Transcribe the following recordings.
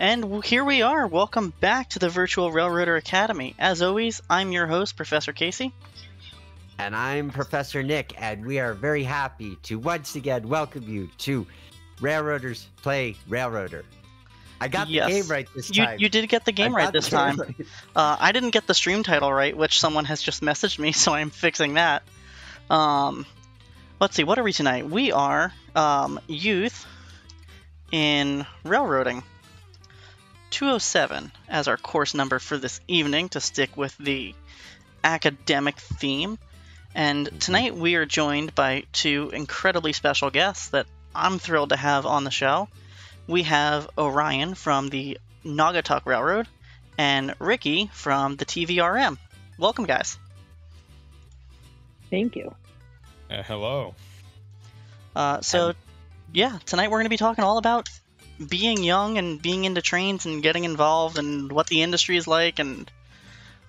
And here we are. Welcome back to the Virtual Railroader Academy. As always, I'm your host, Professor Casey. And I'm Professor Nick, and we are very happy to once again welcome you to Railroaders Play Railroader. I got Yes. the game right this time. you did get the game I right this time. right. Uh, I didn't get the stream title right, which someone has just messaged me, so I'm fixing that. Um, let's see, what are we tonight? We are um, youth in railroading. 207 as our course number for this evening to stick with the academic theme. And Mhm. tonight we are joined by two incredibly special guests that I'm thrilled to have on the show. We have Orion from the Naugatuck Railroad and Ricky from the TVRM. Welcome, guys. Thank you. Uh, hello. Uh, so, yeah, tonight we're going to be talking all about being young and being into trains and getting involved and what the industry is like and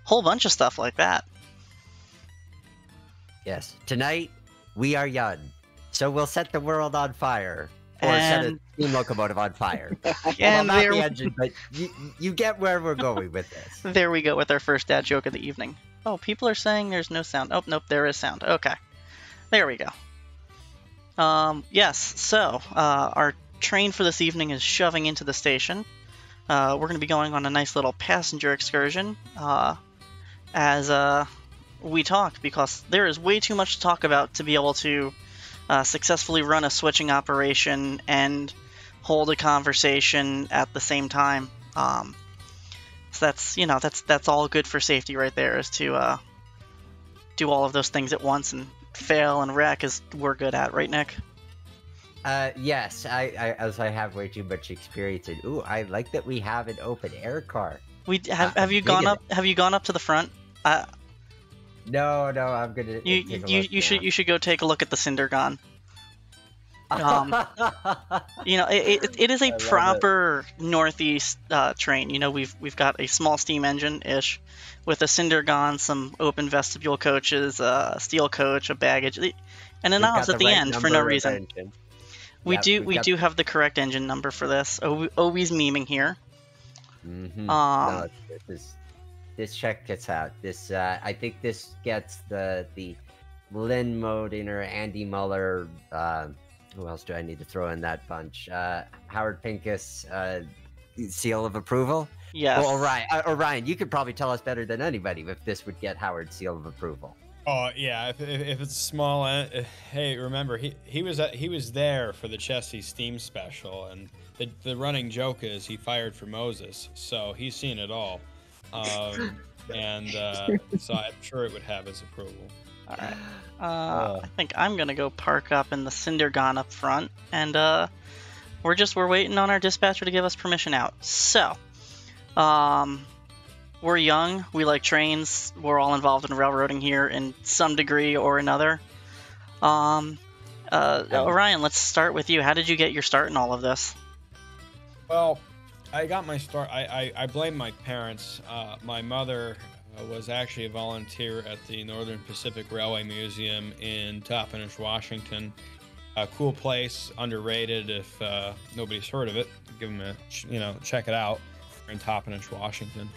a whole bunch of stuff like that. Yes, tonight we are young, so we'll set the world on fire. Or set a steam locomotive on fire. well, And not the there, engine, but you, you get where we're going with this. there we go with our first dad joke of the evening. Oh, people are saying there's no sound. Oh, nope, there is sound. Okay. There we go. Um, yes, so uh, our train for this evening is shoving into the station. Uh, we're going to be going on a nice little passenger excursion uh, as uh, we talk because there is way too much to talk about to be able to uh, successfully run a switching operation and hold a conversation at the same time. Um, so that's you know that's that's all good for safety right there is to uh, do all of those things at once and fail and wreck as we're good at, right, Nick? Uh, yes, I, I as I have way too much experience in. Ooh, I like that we have an open air car. We have Uh, have you gone up have you gone up to the front? Uh, No, no, I'm gonna. you you, you should you should go take a look at the Cindergon. um, You know, it, it, it is a it. proper northeast uh, train. You know, we've we've got a small steam engine ish, with a Cindergon, some open vestibule coaches, a steel coach, a baggage, and an Oz at the right end for no reason. engine. We Yep, do we've got- do have the correct engine number for this. Al- Always memeing here. Mhm. Um, no, this is this check gets out. This uh, I think this gets the the Linn Moedinger, Andy Muller. Uh, who else do I need to throw in that bunch? Uh, Howard Pincus uh, seal of approval. Yes. Well, Orion, uh, Orion, you could probably tell us better than anybody if this would get Howard's seal of approval. Oh yeah, if, if, if it's small, uh, uh, hey, remember he he was at, he was there for the Chessie Steam special, and the the running joke is he fired for Moses, so he's seen it all, um, and uh, so I'm sure it would have his approval. All right. Uh. I think I'm gonna go park up in the Cindergon up front, and uh, we're just we're waiting on our dispatcher to give us permission out. So, um, we're young, we like trains, we're all involved in railroading here in some degree or another. Um, uh, Orion, let's start with you. How did you get your start in all of this? Well, I got my start. I, I, I blame my parents. Uh, my mother uh, was actually a volunteer at the Northern Pacific Railway Museum in Toppenish, Washington. A cool place, underrated. If uh, nobody's heard of it, give them a you know check it out. We're in Toppenish, Washington,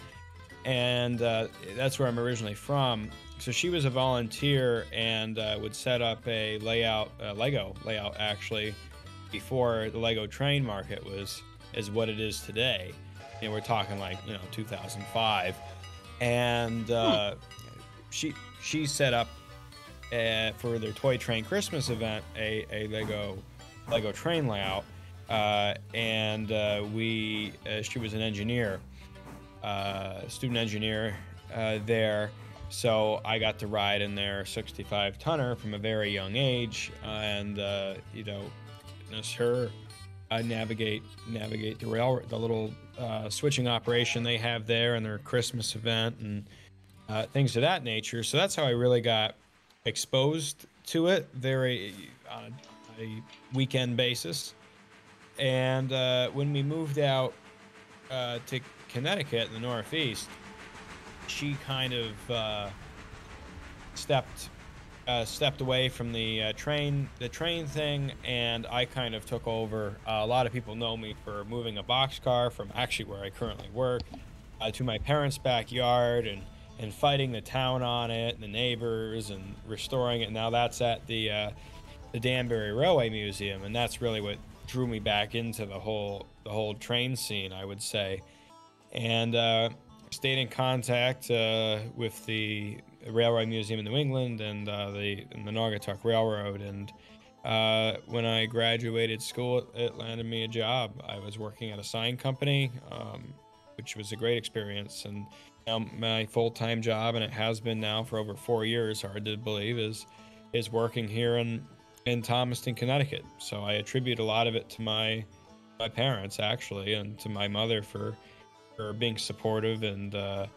and uh, that's where I'm originally from. So she was a volunteer and uh, would set up a layout, uh, Lego layout actually, before the Lego train market was is what it is today. You know, we're talking like you know 2005, and uh, she she set up uh, for their toy train Christmas event a, a Lego Lego train layout, uh, and uh, we uh, she was an engineer, uh, student engineer uh, there. So I got to ride in their 65 tonner from a very young age, and uh, you know, witness her uh, navigate navigate the rail the little uh, switching operation they have there and their Christmas event and uh, things of that nature. So that's how I really got exposed to it, very on a, a weekend basis. And uh, when we moved out uh, to Connecticut in the Northeast, she kind of uh, stepped uh, stepped away from the uh, train the train thing, and I kind of took over. Uh, a lot of people know me for moving a boxcar from actually where I currently work uh, to my parents' backyard and and fighting the town on it, and the neighbors, and restoring it. Now that's at the uh, the Danbury Railway Museum, and that's really what drew me back into the whole the whole train scene, I would say. And uh, stayed in contact uh, with the Railroad Museum in New England and uh, the, Naugatuck Railroad. And uh, when I graduated school, it landed me a job. I was working at a sign company, um, which was a great experience. And now my full-time job, and it has been now for over four years, hard to believe, is is working here in in Thomaston, Connecticut. So I attribute a lot of it to my my parents actually, and to my mother for for being supportive and uh,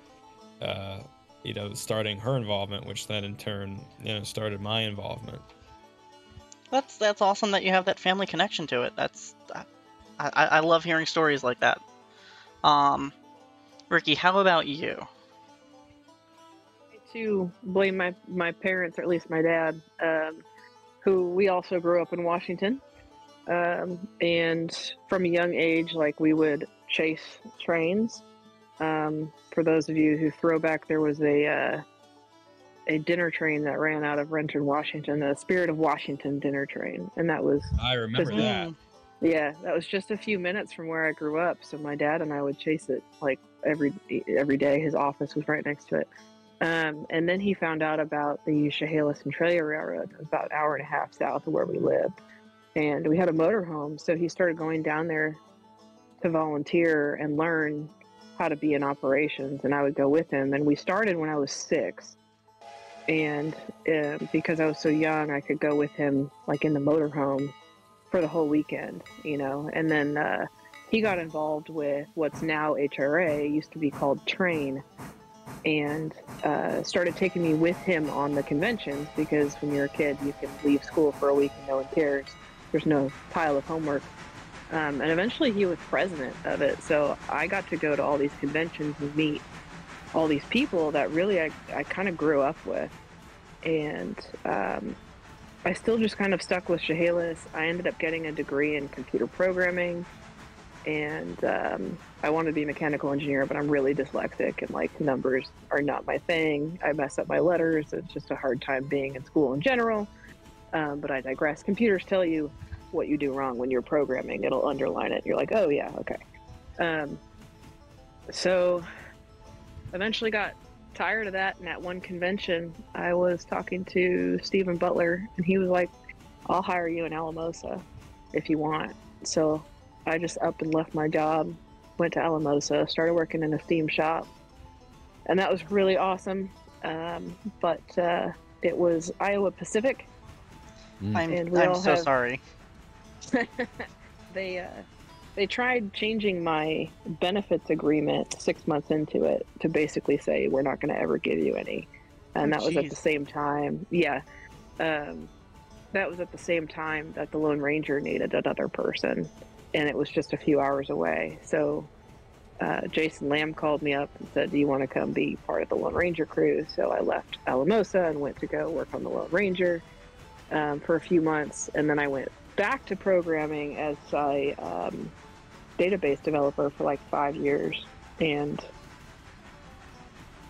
uh, you know starting her involvement, which then in turn you know started my involvement. That's that's awesome that you have that family connection to it. That's I, I, I love hearing stories like that. Um, Ricky, how about you? I too blame my my parents, or at least my dad, um, who we also grew up in Washington, um, and from a young age, like we would chase trains. Um, for those of you who throw back, there was a uh, a dinner train that ran out of Renton, Washington, the Spirit of Washington dinner train, and that was I remember Just- that. yeah, that was just a few minutes from where I grew up. So my dad and I would chase it like every every day. His office was right next to it. Um, and then he found out about the Chehalis Centralia Railroad. About an hour and a half south of where we lived. And we had a motorhome. So he started going down there to volunteer and learn how to be in operations. And I would go with him. And we started when I was six. And uh, because I was so young, I could go with him like in the motorhome for the whole weekend, you know. And then uh, he got involved with what's now HRA, used to be called Train, and uh, started taking me with him on the conventions because when you're a kid, you can leave school for a week and no one cares. There's no pile of homework. Um, and eventually he was president of it. So I got to go to all these conventions and meet all these people that really I, I kind of grew up with. And um, I still just kind of stuck with Chehalis. I ended up getting a degree in computer programming, and um, I wanted to be a mechanical engineer, but I'm really dyslexic, and like numbers are not my thing. I mess up my letters. It's just a hard time being in school in general. Um, but I digress. Computers tell you what you do wrong when you're programming. It'll underline it. You're like, oh yeah, okay. Um, so eventually got tired of that. And at one convention, I was talking to Stephen Butler, and he was like, I'll hire you in Alamosa if you want. So I just up and left my job, went to Alamosa, started working in a steam shop. And that was really awesome. Um, but uh, it was Iowa Pacific. I'm I'm so have- sorry. they uh, they tried changing my benefits agreement six months into it to basically say we're not going to ever give you any, and Oh, that was at the same time. Yeah, um, that was at the same time that the Lone Ranger needed another person, and it was just a few hours away. So. Uh, Jason Lamb called me up and said, "Do you want to come be part of the Lone Ranger crew?" So I left Alamosa and went to go work on the Lone Ranger um, for a few months, and then I went back to programming as a um, database developer for like five years, and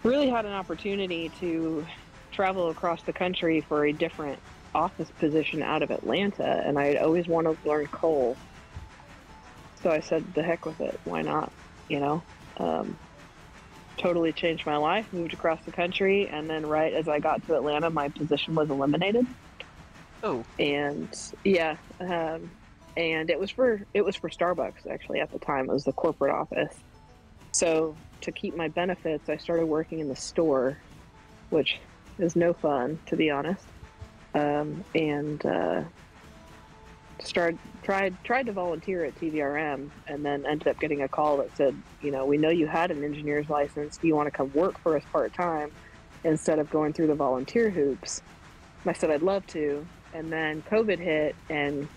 really had an opportunity to travel across the country for a different office position out of Atlanta, and I had always wanted to learn coal. So I said, "The heck with it, why not?" You know. Um, totally changed my life. Moved across the country, and then right as I got to Atlanta, my position was eliminated Oh, and yeah um, and it was for it was for starbucks actually at the time. It was the corporate office. So to keep my benefits i started working in the store which is no fun to be honest. Um, and uh, started tried tried to volunteer at tvrm and then ended up getting a call that said you know we know you had an engineer's license. Do you want to come work for us part-time instead of going through the volunteer hoops? I said I'd love to, and then COVID hit and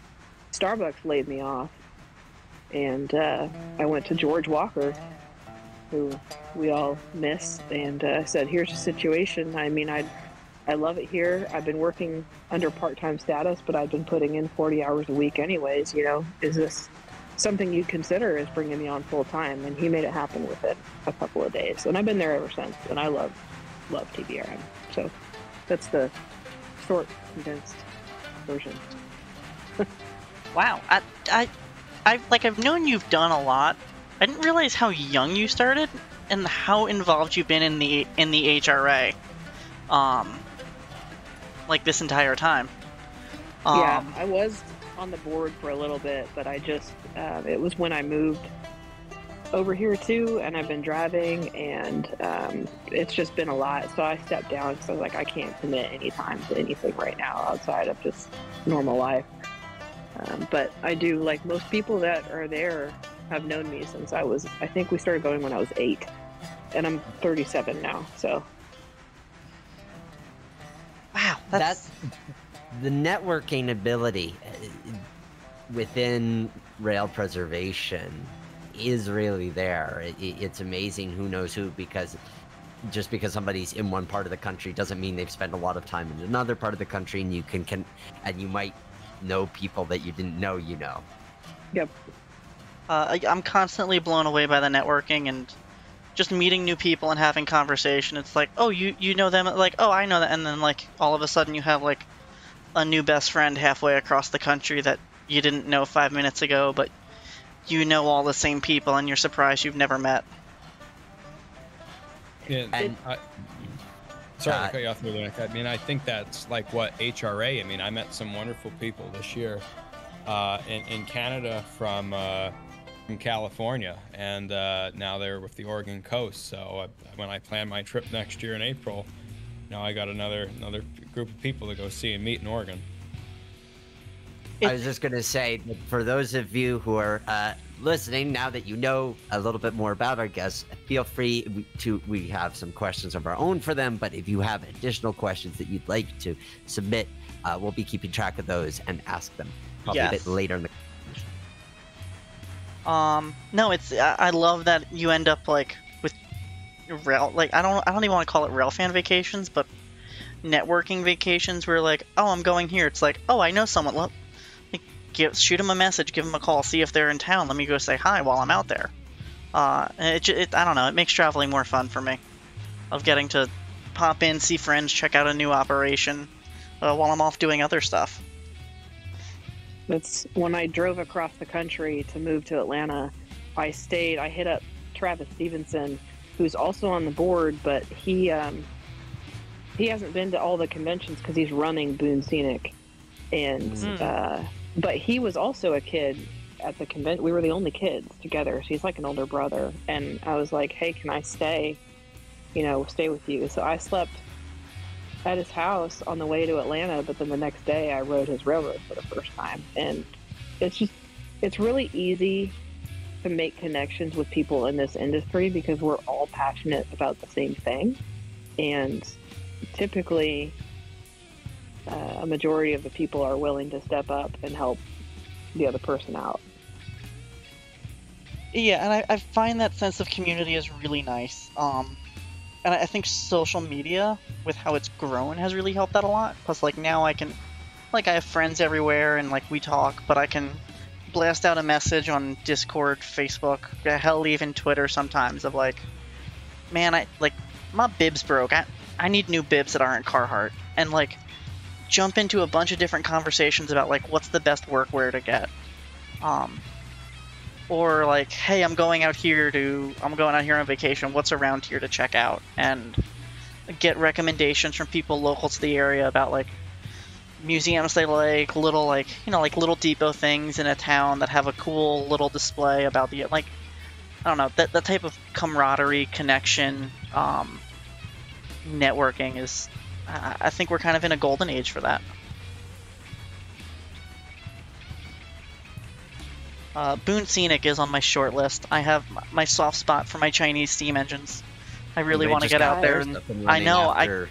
Starbucks laid me off, and uh, I went to George Walker, who we all miss, and uh, said, "Here's the situation. I mean, I'd I love it here. I've been working under part-time status, but I've been putting in 40 hours a week anyways. You know, is this something you'd consider as bringing me on full time? And he made it happen within a couple of days, and I've been there ever since. And I love love TVRM. So that's the short, condensed version. Wow. I, I, I, like, I've known you've done a lot. I didn't realize how young you started and how involved you've been in the in the HRA. Um, like this entire time. Um, yeah, I was on the board for a little bit, but I just uh, it was when I moved over here too, and I've been driving, and um, it's just been a lot. So I stepped down because I was like, I can't commit any time to anything right now outside of just normal life. Um, but I do like most people that are there have known me since I was. I think we started going when I was eight, and I'm 37 now. So Wow, that's, That's the networking ability uh, within rail preservation is really there. It, it- it's amazing who knows who because just because somebody's in one part of the country doesn't mean they've spent a lot of time in another part of the country and you can, can and you might know people that you didn't know you know. yep, uh, I- I'm constantly blown away by the networking and just meeting new people and having conversation. It's like, oh, you you know them, like, oh, I know that, and then like all of a sudden you have like a new best friend halfway across the country that you didn't know five minutes ago, but you know all the same people, and you're surprised you've never met. Yeah, And- I, sorry Uh, to cut you off there. Nick. I mean, I think that's like what HRA. I mean, I met some wonderful people this year uh, in in Canada from uh, from California, and uh, now they're with the Oregon coast. So uh, when I plan my trip next year in April, now I got another another group of people to go see and meet in Oregon. I was just going to say, for those of you who are uh, listening, now that you know a little bit more about our guests, feel free to. We have some questions of our own for them, but if you have additional questions that you'd like to submit, uh, we'll be keeping track of those and ask them probably a bit later in the. Um, no, it's I, I love that you end up like with rail like I don't I don't even want to call it rail fan vacations, but networking vacations where like oh I'm going here. It's like oh I know someone. Let like, give shoot them a message, give them a call, see if they're in town. Let me go say hi while I'm out there. Uh, it, it I don't know. It makes traveling more fun for me. Of getting to pop in, see friends, check out a new operation uh, while I'm off doing other stuff. That's when I drove across the country to move to Atlanta. I stayed. I hit up Travis Stevenson, who's also on the board, but he um, he hasn't been to all the conventions because he's running Boone Scenic, and Mm. uh, but he was also a kid at the convention. We were the only kids together. So he's like an older brother, and I was like, "Hey, can I stay? You know, stay with you?" So I slept at his house on the way to Atlanta, but then the next day I rode his railroad for the first time. And it's just, it's really easy to make connections with people in this industry because we're all passionate about the same thing. And typically, uh, a majority of the people are willing to step up and help the other person out. Yeah, and I, I find that sense of community is really nice. Um, and I, I think social media, with how it's grown, has really helped that a lot. Plus, like now I can, like I have friends everywhere, and like we talk, but I can blast out a message on Discord, Facebook, hell, even Twitter sometimes of like, man, I like my bibs broke. I, I need new bibs that aren't Carhartt, and like jump into a bunch of different conversations about like what's the best workwear to get. Um, or like, hey, I'm going out here to, I'm going out here on vacation. What's around here to check out? And get recommendations from people local to the area about like museums they like, little like, you know, like little depot things in a town that have a cool little display about the like, I don't know, that that type of camaraderie, connection, um, networking is. I I think we're kind of in a golden age for that. Uh, Boone Scenic is on my short list. I have my soft spot for my Chinese steam engines. I really want to get out there and and I know, I-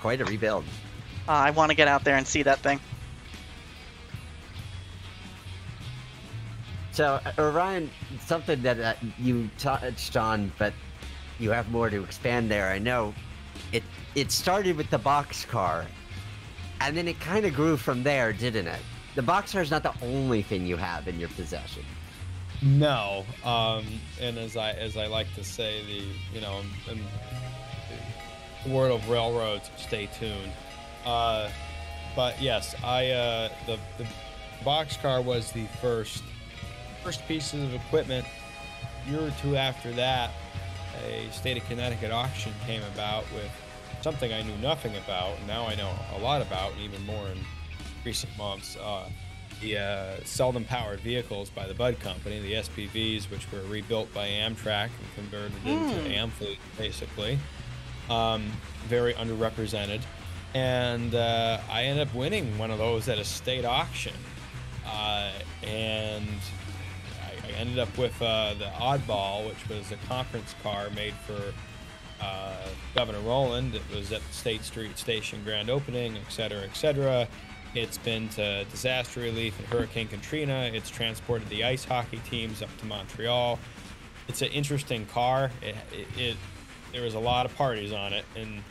quite a rebuild. uh, I want to get out there and see that thing. So, uh, Orion, something that uh, you touched on, but you have more to expand there. I know it it started with the boxcar, and then it kind of grew from there, didn't it? The boxcar is not the only thing you have in your possession. No, um, and as I as I like to say, the you know, in the world of railroads, stay tuned. Uh, but yes, I uh, the the boxcar was the first first pieces of equipment. Year or two after that, a state of Connecticut auction came about with something I knew nothing about. Now I know a lot about, and even more in recent months. Uh, the uh, seldom powered vehicles by the Budd Company, the SPVs, which were rebuilt by Amtrak and converted into Amfleet, basically. Um, very underrepresented. And uh, I ended up winning one of those at a state auction. Uh, and I, ended up with uh, the Oddball, which was a conference car made for uh, Governor Rowland. It was at the State Street Station grand opening, et cetera, et cetera. It's been to disaster relief and Hurricane Katrina. It's transported the ice hockey teams up to Montreal. It's an interesting car. It, it, it there was a lot of parties on it in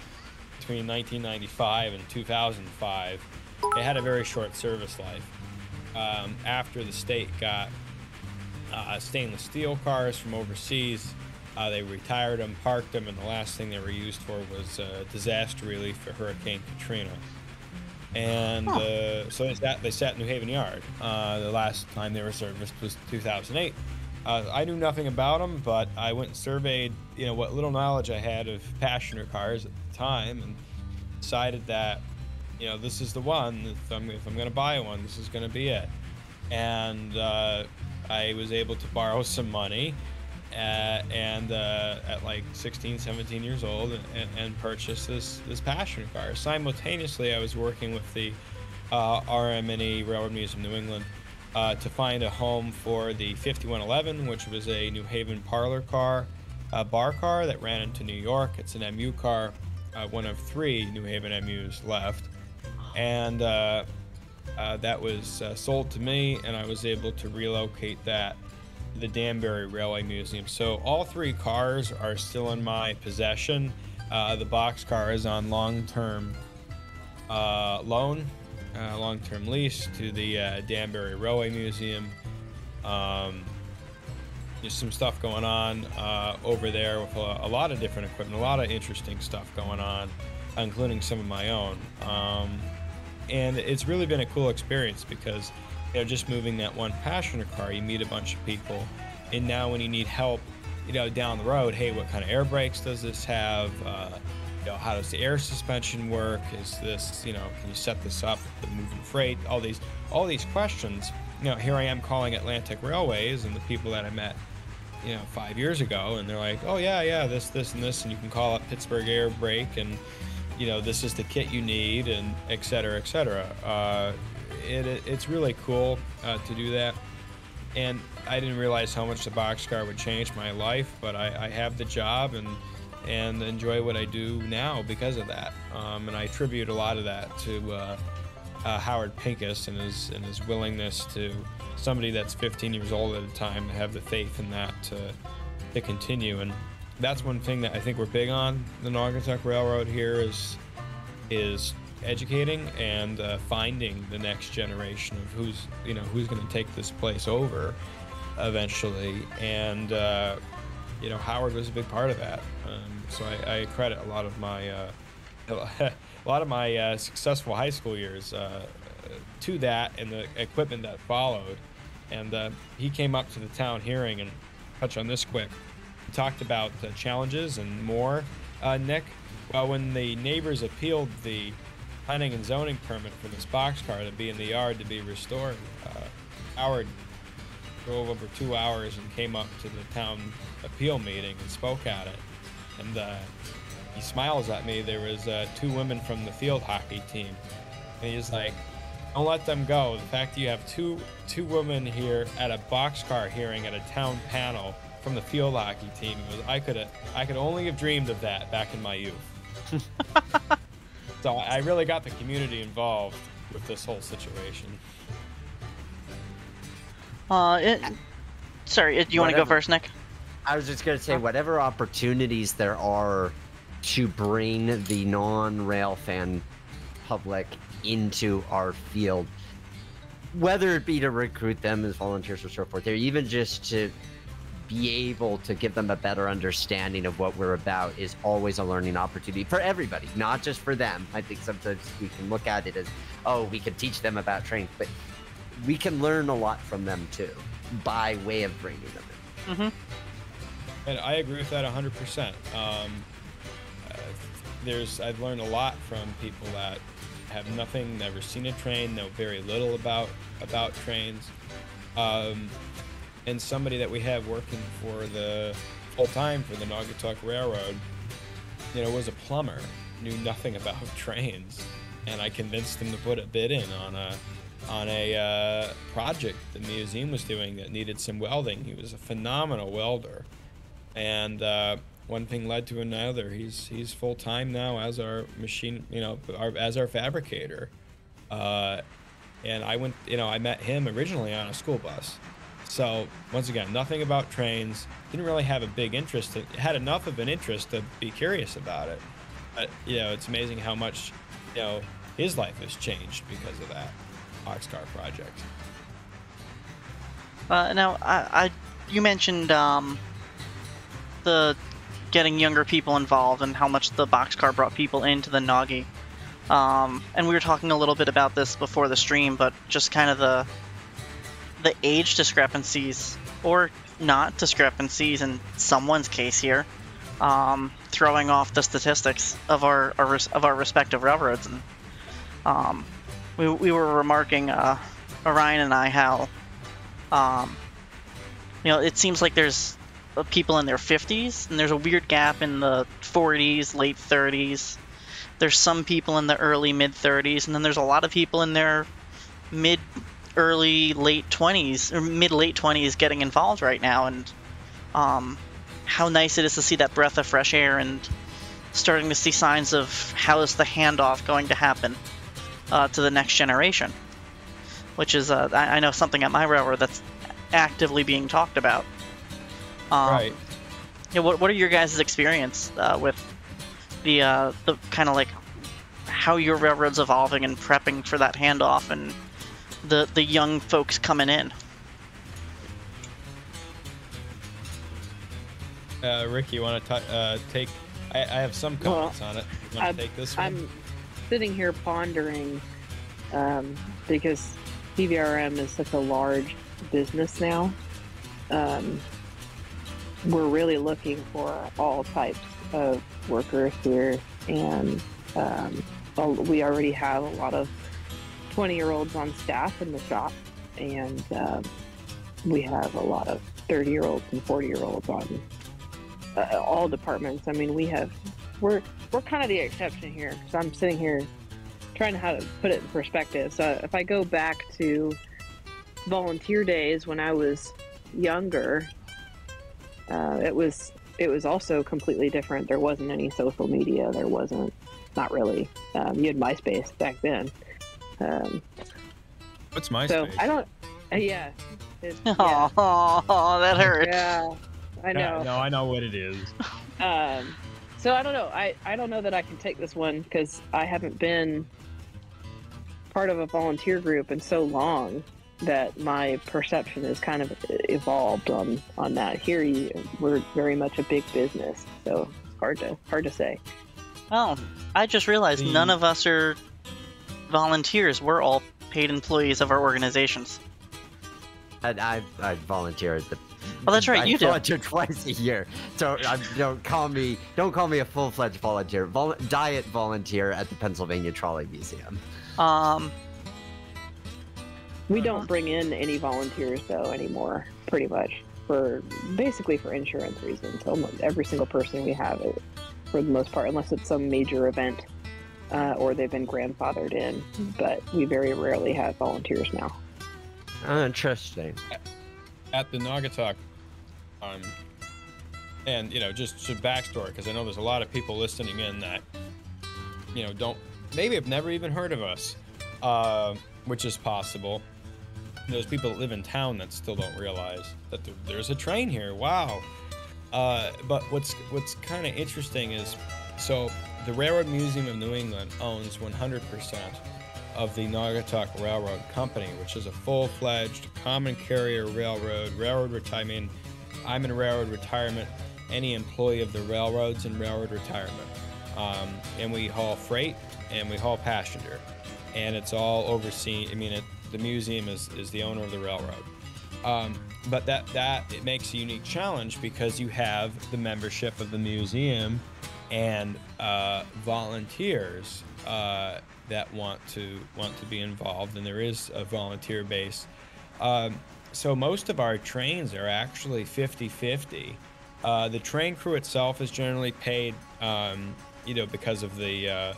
between 1995 and 2005. It had a very short service life. Um, after the state got uh, stainless steel cars from overseas, uh, they retired them, parked them, and the last thing they were used for was uh, disaster relief for Hurricane Katrina and Huh. uh, so they sat, they sat in New Haven Yard. Uh, the last time they were serviced was 2008. Uh, I knew nothing about them, but I went and surveyed, you know, what little knowledge I had of passenger cars at the time, and decided that, you know, this is the one. If I'm if I'm gonna buy one, this is gonna be it. And uh, I was able to borrow some money. Uh, and uh, at like 16, 17 years old, and, and purchase this this passion car. Simultaneously, I was working with the uh, RMNE Railroad Museum New England uh, to find a home for the 5111, which was a New Haven parlor car, uh, bar car that ran into New York. It's an MU car, uh, one of three New Haven MUs left, and uh, that was uh, sold to me, and I was able to relocate that to the Danbury Railway Museum. So all three cars are still in my possession. Uh, the box car is on long-term uh, loan, uh, long-term lease to the uh, Danbury Railway Museum. Um, there's some stuff going on over there with a, a lot of different equipment, a lot of interesting stuff going on, including some of my own. Um, and it's really been a cool experience because you know just moving that one passenger car you meet a bunch of people. And now when you need help you know down the road hey what kind of air brakes does this have? Uh, you know how does the air suspension work? Is this you know can you set this up The moving freight? All these all these questions. You know here i am calling atlantic railways and the people that i met you know five years ago and they're like oh yeah yeah this this and this and you can call up pittsburgh air brake and you know this is the kit you need and et cetera et cetera. Uh, it, it, it's really cool uh, to do that. And i didn't realize how much the boxcar would change my life but I, I have the job and and enjoy what i do now because of that. Um, and i attribute a lot of that to uh, uh, howard pincus and his and his willingness to somebody that's 15 years old at a time to have the faith in that to to continue. And that's one thing that I think we're big on. The Naugatuck Railroad here is is educating and uh, finding the next generation of who's you know who's going to take this place over eventually. And uh, you know Howard was a big part of that. Um, so I, I credit a lot of my uh, a lot of my uh, successful high school years uh, to that and the equipment that followed. And uh, he came up to the town hearing and touch on this quick talked about the challenges and more. Uh, Nick, well, when the neighbors appealed the planning and zoning permit for this boxcar to be in the yard to be restored, uh, Howard drove over two hours and came up to the town appeal meeting and spoke at it. And uh, he smiles at me. There was uh, two women from the field hockey team, and he's like, "Don't let them go." The fact that you have two two women here at a boxcar hearing at a town panel from the field hockey team was I could I could only have dreamed of that back in my youth. so I really got the community involved with this whole situation. Uh, it, sorry, do you want to go first, Nick? I was just gonna say, whatever opportunities there are to bring the non-rail fan public into our field whether it be to recruit them as volunteers or so forth or even just to be able to give them a better understanding of what we're about is always a learning opportunity for everybody not just for them i think sometimes we can look at it as oh we can teach them about trains but we can learn a lot from them too by way of bringing them in Mm-hmm. And I agree with that 100%. Um, uh, there's I've learned a lot from people that have nothing, never seen a train, know very little about about trains, um, and somebody that we have working for the full time for the Naugatuck Railroad, you know, was a plumber, knew nothing about trains, and I convinced him to put a bid in on a on a uh, project the museum was doing that needed some welding. He was a phenomenal welder, and uh, one thing led to another. He's he's full time now as our machine, you know, our, as our fabricator. Uh, and I went, you know, I met him originally on a school bus. So once again, nothing about trains. Didn't really have a big interest. In, had enough of an interest to be curious about it. But you know, it's amazing how much, you know, his life has changed because of that boxcar project. Uh, now, I, I, you mentioned um, the getting younger people involved and how much the boxcar brought people into the Noggy. Um, and we were talking a little bit about this before the stream, but just kind of the the age discrepancies or not discrepancies in someone's case here, um, throwing off the statistics of our, our of our respective railroads. And um, we, we were remarking, uh, Orion and I, how um, you know, it seems like there's uh, people in their 50s, and there's a weird gap in the 40s, late 30s. There's some people in the early mid 30s, and then there's a lot of people in their mid, early, late 20s or mid late 20s getting involved right now, and um, how nice it is to see that breath of fresh air and starting to see signs of how is the handoff going to happen uh, to the next generation which is uh, I, I know something at my railroad that's actively being talked about. Um, right. Yeah. What What are your guys' experience uh, with the uh, the kind of like how your railroad's evolving and prepping for that handoff and the the young folks coming in? Uh, Rick, you want to uh, take? I, I have some Well, comments on it. You want I'm- to take this one? I'm sitting here pondering um, because TVRM is such a large business now. Um, we're really looking for all types of workers here, and um, we already have a lot of 20 year olds on staff in the shop, and um, we have a lot of 30 year olds and 40 year olds on uh, all departments. I mean, we have we're we're kind of the exception here. So I'm sitting here trying to how to put it in perspective. So if I go back to volunteer days when I was younger, uh, it was it was also completely different. There wasn't any social media. There wasn't not really. Um, you had MySpace back then. Um, What's my so space? I don't. Uh, yeah. It, yeah. Oh, that hurt. Yeah. I know. Yeah, no, I know what it is. Um, so I don't know. I, I don't know that I can take this one because I haven't been part of a volunteer group in so long that my perception has kind of evolved on on that. Here, you, we're very much a big business, so it's hard to hard to say. Oh, I just realized The- none of us are volunteers. We're all paid employees of our organizations. And I, I volunteer at the. Oh, that's right, I you do. volunteer twice a year, so I, don't call me don't call me a full fledged volunteer. Vol- diet volunteer at the Pennsylvania Trolley Museum. Um, We don't bring in any volunteers though anymore, pretty much for basically for insurance reasons. Almost every single person we have, it, for the most part, unless it's some major event uh, or they've been grandfathered in. But we very rarely have volunteers now. Interesting. At the Naugatuck, um, and you know, just some backstory because I know there's a lot of people listening in that you know don't maybe have never even heard of us, uh, which is possible. There's people that live in town that still don't realize that there's a train here. Wow. Uh, but what's what's kind of interesting is so the Railroad Museum of New England owns 100% of the Naugatuck Railroad Company, which is a full-fledged common carrier railroad. Railroad retirement. I'm in railroad retirement. Any employee of the railroads in railroad retirement, um, and we haul freight and we haul passenger, and it's all overseen. I mean, it, the museum is, is the owner of the railroad. Um, but that that it makes a unique challenge because you have the membership of the museum and uh, volunteers uh, that want to want to be involved, and there is a volunteer base. Um, so most of our trains are actually 50-50. Uh, the train crew itself is generally paid, um, you know, because of the uh,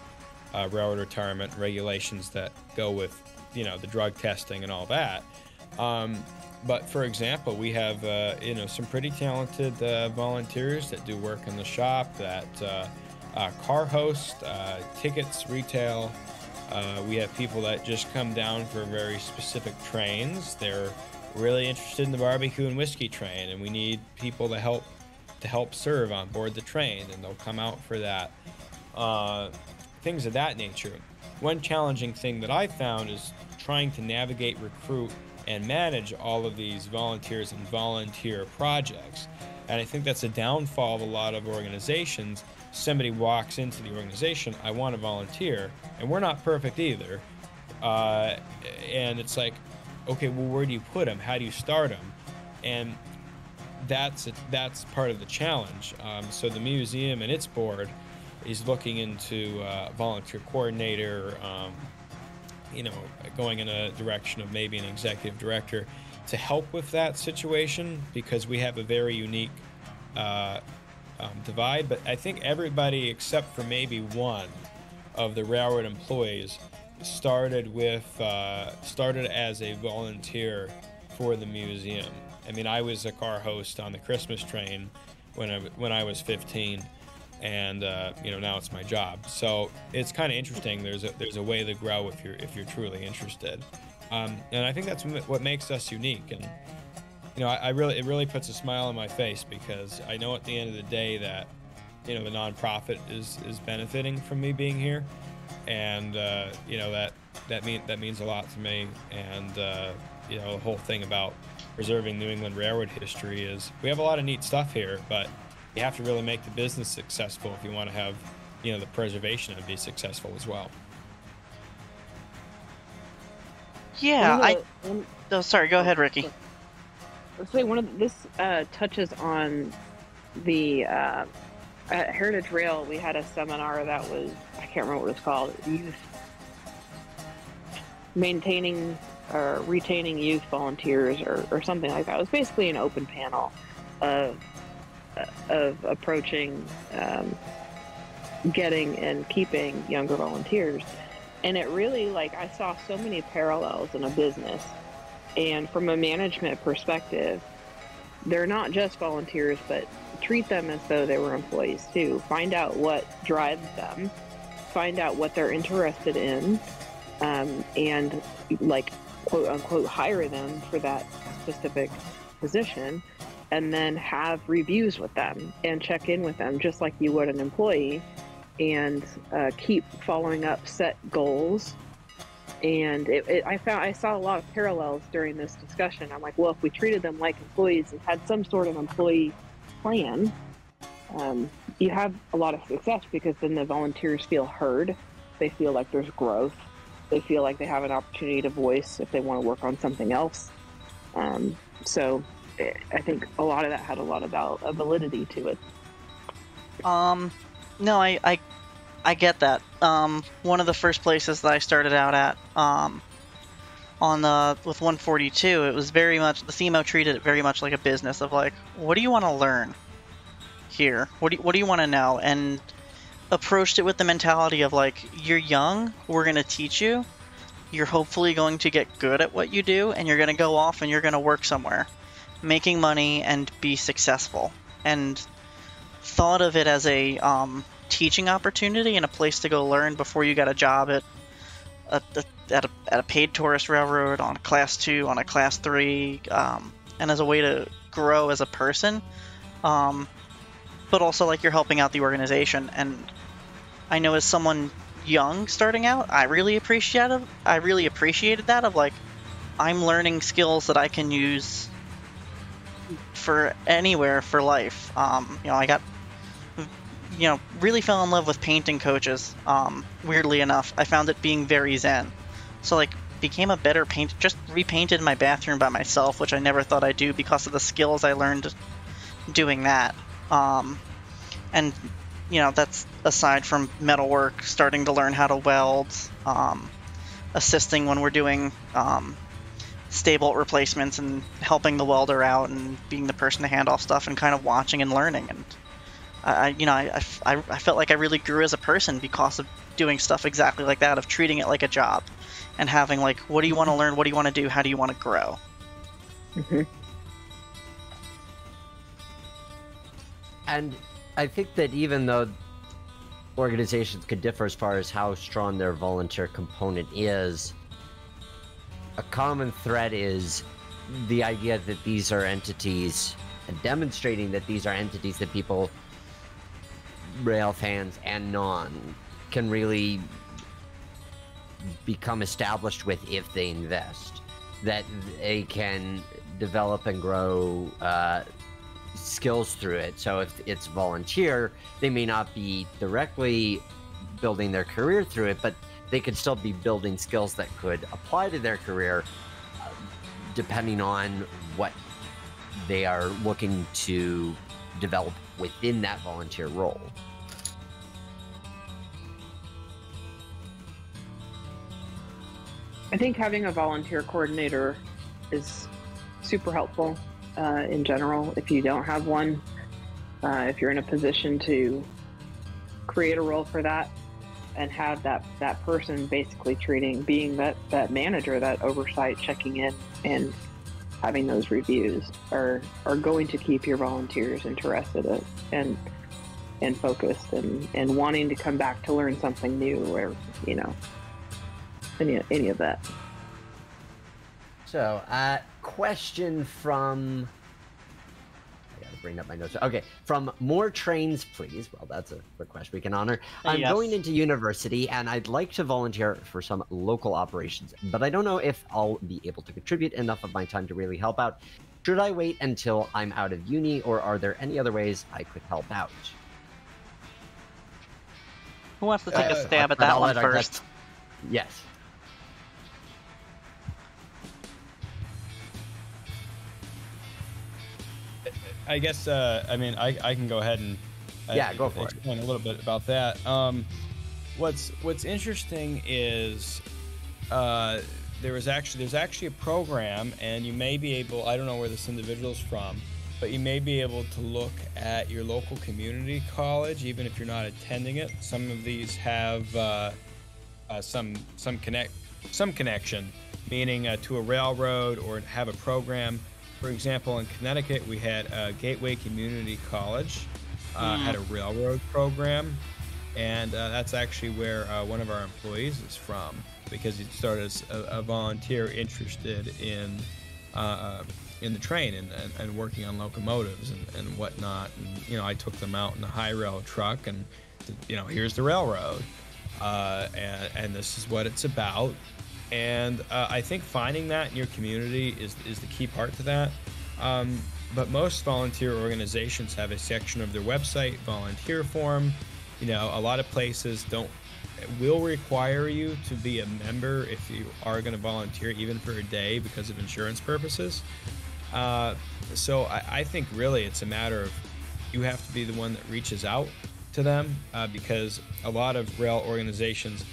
uh, railroad retirement regulations that go with, you know, the drug testing and all that. Um, but for example, we have uh, you know some pretty talented uh, volunteers that do work in the shop, that uh, uh car host, uh, tickets, retail. Uh, we have people that just come down for very specific trains. They're really interested in the barbecue and whiskey train, and we need people to help to help serve on board the train, and they'll come out for that. things of that nature. One challenging thing that I found is trying to navigate, recruit, and manage all of these volunteers and volunteer projects. And I think that's a downfall of a lot of organizations. Somebody walks into the organization, I want to volunteer, and we're not perfect either. Uh, and it's like, okay, well, where do you put them? How do you start them? And that's that's part of the challenge. Um, so the museum and its board is looking into uh, volunteer coordinator, um, you know, going in a direction of maybe an executive director to help with that situation because we have a very unique uh, um, divide. But I think everybody except for maybe one of the railroad employees started with uh, started as a volunteer for the museum. I mean, I was a car host on the Christmas train when I when I was 15 and uh, you know now it's my job. So it's kind of interesting. There's a there's a way to grow if you're if you're truly interested, um, and I think that's what makes us unique. And you know, I, I, really it really puts a smile on my face because I know at the end of the day that you know the nonprofit is is benefiting from me being here, and uh, you know that that mean that means a lot to me. And uh, you know the whole thing about preserving New England railroad history is we have a lot of neat stuff here, but you have to really make the business successful if you want to have, you know, the preservation and be successful as well. Yeah, the, I. One, oh, sorry. Go ahead, Ricky. Let's say one of the, this uh, touches on the uh, at Heritage Rail. We had a seminar that was I can't remember what it's called. Youth maintaining or retaining youth volunteers or, or something like that. It was basically an open panel of of approaching um, getting and keeping younger volunteers. And it really, like, I saw so many parallels in a business. And from a management perspective, they're not just volunteers, but treat them as though they were employees too. Find out what drives them, find out what they're interested in, um, and, like, quote unquote, hire them for that specific position and then have reviews with them and check in with them just like you would an employee and uh, keep following up set goals and it, it, I found I saw a lot of parallels during this discussion. I'm like, well, if we treated them like employees and had some sort of employee plan, um, you have a lot of success because then the volunteers feel heard. They feel like there's growth. They feel like they have an opportunity to voice if they want to work on something else. Um, so I think a lot of that had a lot of val- validity to it. Um, no, I, I, I get that. Um, one of the first places that I started out at, um, on the with 142, it was very much the CMO treated it very much like a business of like, what do you want to learn here? What do you, what do you want to know? And approached it with the mentality of like, you're young, we're gonna teach you. You're hopefully going to get good at what you do, and you're gonna go off and you're gonna work somewhere making money and be successful. And thought of it as a um, teaching opportunity and a place to go learn before you got a job at a, at, a, at a paid tourist railroad on a class two on a class three um, and as a way to grow as a person. Um, but also like you're helping out the organization. And I know as someone young starting out, I really appreciated I really appreciated that of like I'm learning skills that I can use for anywhere for life. Um, you know, I got you know really fell in love with painting coaches. Um, weirdly enough, I found it being very zen. So like became a better paint. Just repainted my bathroom by myself, which I never thought I'd do because of the skills I learned doing that. Um, and you know that's aside from metalwork, starting to learn how to weld, um, assisting when we're doing um, staybolt replacements and helping the welder out and being the person to hand off stuff and kind of watching and learning. And I, you know I, I, I felt like I really grew as a person because of doing stuff exactly like that of treating it like a job and having like what do you want to learn? What do you want to do? How do you want to grow? Hmm And I think that even though organizations could differ as far as how strong their volunteer component is, a common thread is the idea that these are entities and demonstrating that these are entities that people, rail fans and non, can really become established with if they invest. That they can develop and grow uh, skills through it. So if it's volunteer, they may not be directly building their career through it, but they could still be building skills that could apply to their career uh, depending on what they are looking to develop within that volunteer role. I think having a volunteer coordinator is super helpful uh, in general. If you don't have one, uh, if you're in a position to create a role for that and have that that person basically treating being that that manager that oversight checking in and having those reviews are are going to keep your volunteers interested in, and and focused and and wanting to come back to learn something new or you know any any of that So, uh, question from. Bring up my notes. Okay, from more trains, please. Well, that's a request we can honor. I'm Yes. going into university and I'd like to volunteer for some local operations, but I don't know if I'll be able to contribute enough of my time to really help out. Should I wait until I'm out of uni, or are there any other ways I could help out? who wants to take Uh, a stab at that one first Yes. I guess uh, I mean I, I can go ahead and uh, Yeah, go for it. explain a little bit about that. Um, what's what's interesting is uh, there was actually there's actually a program, and you may be able I don't know where this individual's from, but you may be able to look at your local community college, even if you're not attending it. Some of these have uh, uh, some some connect some connection, meaning uh, to a railroad or have a program. For example, in Connecticut, we had uh, Gateway Community College uh, Hmm. had a railroad program, and uh, that's actually where uh, one of our employees is from because he started as a, a volunteer interested in uh, in the train and, and, and working on locomotives and, and whatnot. And you know, I took them out in a high rail truck, and you know, here's the railroad, uh, and and this is what it's about. And uh, I think finding that in your community is is the key part to that. Um, but most volunteer organizations have a section of their website volunteer form. You know, a lot of places don't will require you to be a member if you are going to volunteer, even for a day, because of insurance purposes. Uh, so I, I think really it's a matter of you have to be the one that reaches out to them uh, because a lot of rail organizations,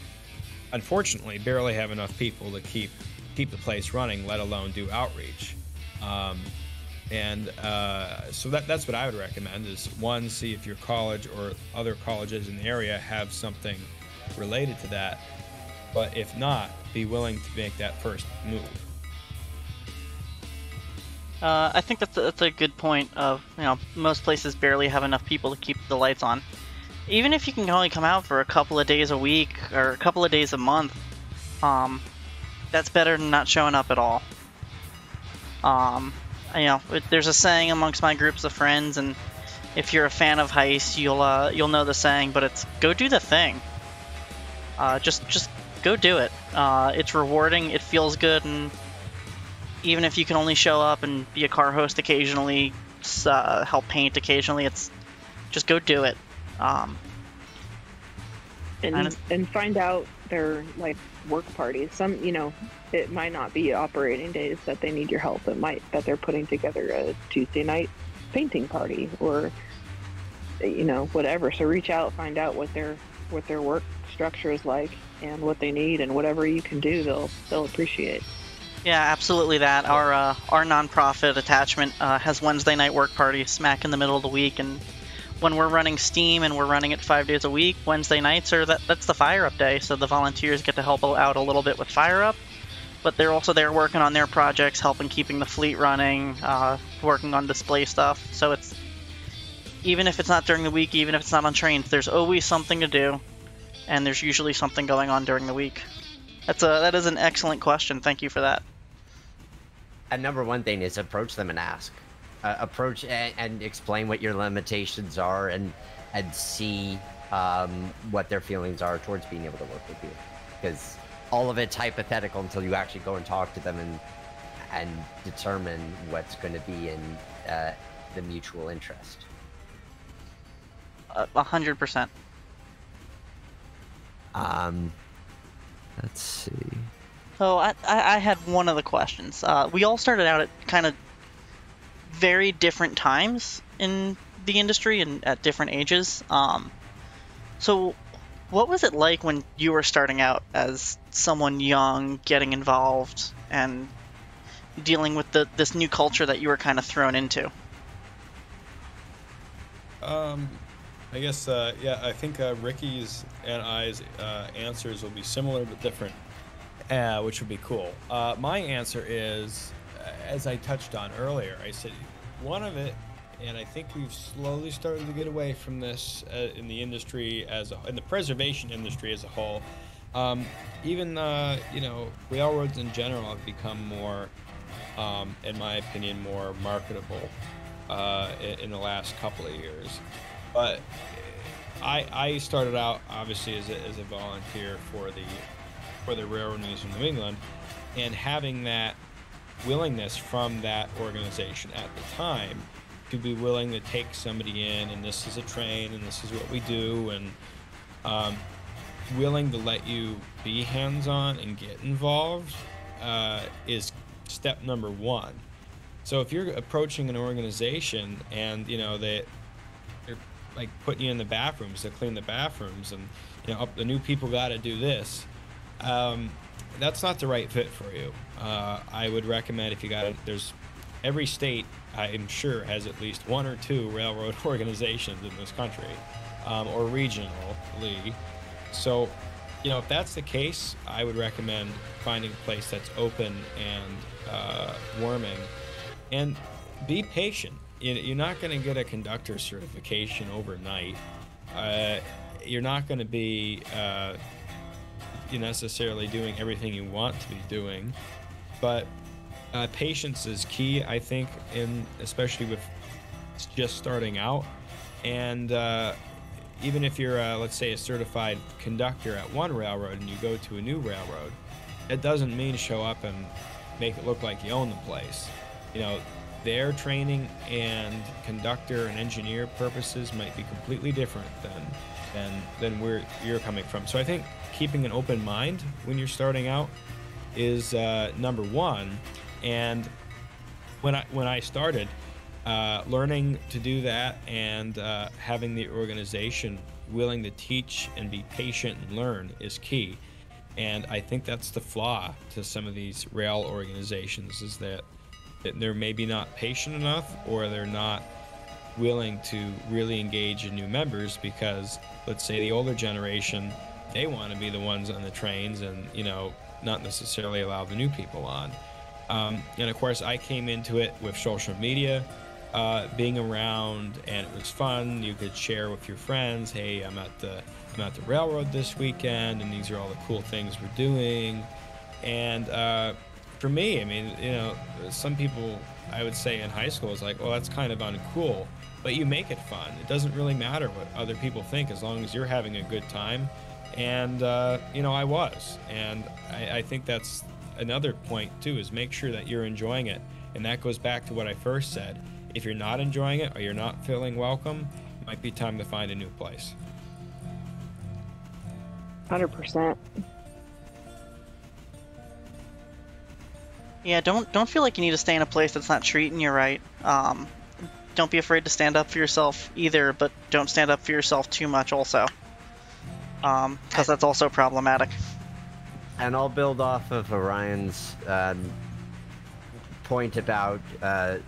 unfortunately, barely have enough people to keep keep the place running, let alone do outreach. Um, and uh, so that, that's what I would recommend is one, see if your college or other colleges in the area have something related to that. But if not, be willing to make that first move. Uh, I think that's a, that's a good point. Of you know, most places barely have enough people to keep the lights on. Even if you can only come out for a couple of days a week or a couple of days a month, um, that's better than not showing up at all. Um, you know, it- there's a saying amongst my groups of friends, and if you're a fan of heist, you'll uh, you'll know the saying, but it's go do the thing. Uh, just just go do it. Uh, it's rewarding. It feels good, and even if you can only show up and be a car host occasionally, uh, help paint occasionally, it's just go do it. Um, and and find out their like work parties. Some you know, it might not be operating days that they need your help. It might that they're putting together a Tuesday night painting party or you know whatever. So reach out, find out what their what their work structure is like and what they need, and whatever you can do, they'll they'll appreciate. Yeah, absolutely. That our uh, our nonprofit attachment uh, has Wednesday night work party smack in the middle of the week, and when we're running Steam and we're running it five days a week, Wednesday nights are that that's the fire up day, so the volunteers get to help out a little bit with fire up, but they're also there working on their projects, helping keeping the fleet running, uh, working on display stuff. So it's even if it's not during the week, even if it's not on trains, there's always something to do, and there's usually something going on during the week. That's a that is an excellent question. Thank you for that. And number one thing is approach them and ask. Uh, approach and, and explain what your limitations are and and see um, what their feelings are towards being able to work with you. Because all of it's hypothetical until you actually go and talk to them and and determine what's going to be in uh, the mutual interest. A hundred percent. Um, let's see. So I, I had one of the questions. Uh, we all started out at kind of very different times in the industry and at different ages. Um, so what was it like when you were starting out as someone young, getting involved and dealing with the this new culture that you were kind of thrown into? Um, I guess, uh, yeah, I think uh, Ricky's and I's uh, answers will be similar but different, uh, which would be cool. Uh, my answer is, as I touched on earlier, I said one of it, and I think we've slowly started to get away from this uh, in the industry as a, in the preservation industry as a whole. Um, even uh, you know railroads in general have become more, um, in my opinion, more marketable uh, in, in the last couple of years. But I, I started out obviously as a, as a volunteer for the for the Railroad Museum of New England, and having that willingness from that organization at the time to be willing to take somebody in, and this is a train, and this is what we do, and um, willing to let you be hands-on and get involved uh, is step number one. So if you're approaching an organization and you know they they're like putting you in the bathrooms to clean the bathrooms and you know the new people got to do this, um, that's not the right fit for you. Uh, I would recommend if you got it. There's every state I'm sure has at least one or two railroad organizations in this country, um, or regionally. So, you know, if that's the case, I would recommend finding a place that's open and uh, warming, and be patient. You- You're not going to get a conductor certification overnight. Uh, you're not going to be uh, necessarily doing everything you want to be doing, but uh, patience is key, I think, in especially with just starting out. And uh, even if you're, uh, let's say, a certified conductor at one railroad and you go to a new railroad, it doesn't mean show up and make it look like you own the place. You know, their training and conductor and engineer purposes might be completely different than than than where you're coming from. So I think keeping an open mind when you're starting out is uh, number one. And when I when I started, uh, learning to do that and uh, having the organization willing to teach and be patient and learn is key. And I think that's the flaw to some of these rail organizations is that, that they're maybe not patient enough or they're not willing to really engage in new members because let's say the older generation they want to be the ones on the trains and you know not necessarily allow the new people on um, and of course i came into it with social media uh, being around and it was fun you could share with your friends hey i'm at the i'm at the railroad this weekend and these are all the cool things we're doing and uh, for me i mean you know some people I would say in high school is like, well, that's kind of uncool, but you make it fun. It doesn't really matter what other people think as long as you're having a good time. And, uh, you know, I was. And I, I think that's another point, too, is make sure that you're enjoying it. And that goes back to what I first said. If you're not enjoying it or you're not feeling welcome, it might be time to find a new place. 100%. Yeah, don't don't feel like you need to stay in a place that's not treating you right. Um, don't be afraid to stand up for yourself either, but don't stand up for yourself too much also, because that's also problematic. And I'll build off of Orion's um, point about uh,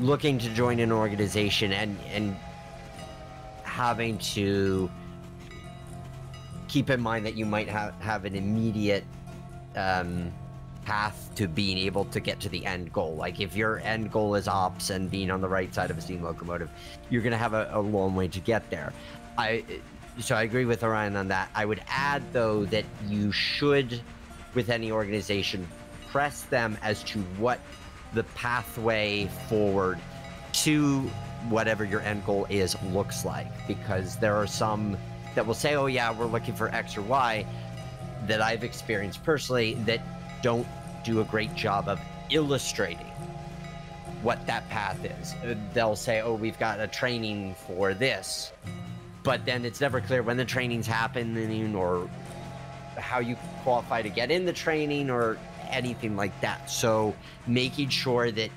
looking to join an organization and and having to keep in mind that you might have have an immediate um, path to being able to get to the end goal. Like if your end goal is ops and being on the right side of a steam locomotive, you're gonna have a, a long way to get there. I so I agree with Orion on that. I would add though that you should, with any organization, press them as to what the pathway forward to whatever your end goal is looks like. Because there are some that will say oh yeah we're looking for x or y that i've experienced personally that don't do a great job of illustrating what that path is. They'll say oh we've got a training for this but then it's never clear when the training's happening or how you qualify to get in the training or anything like that. So making sure that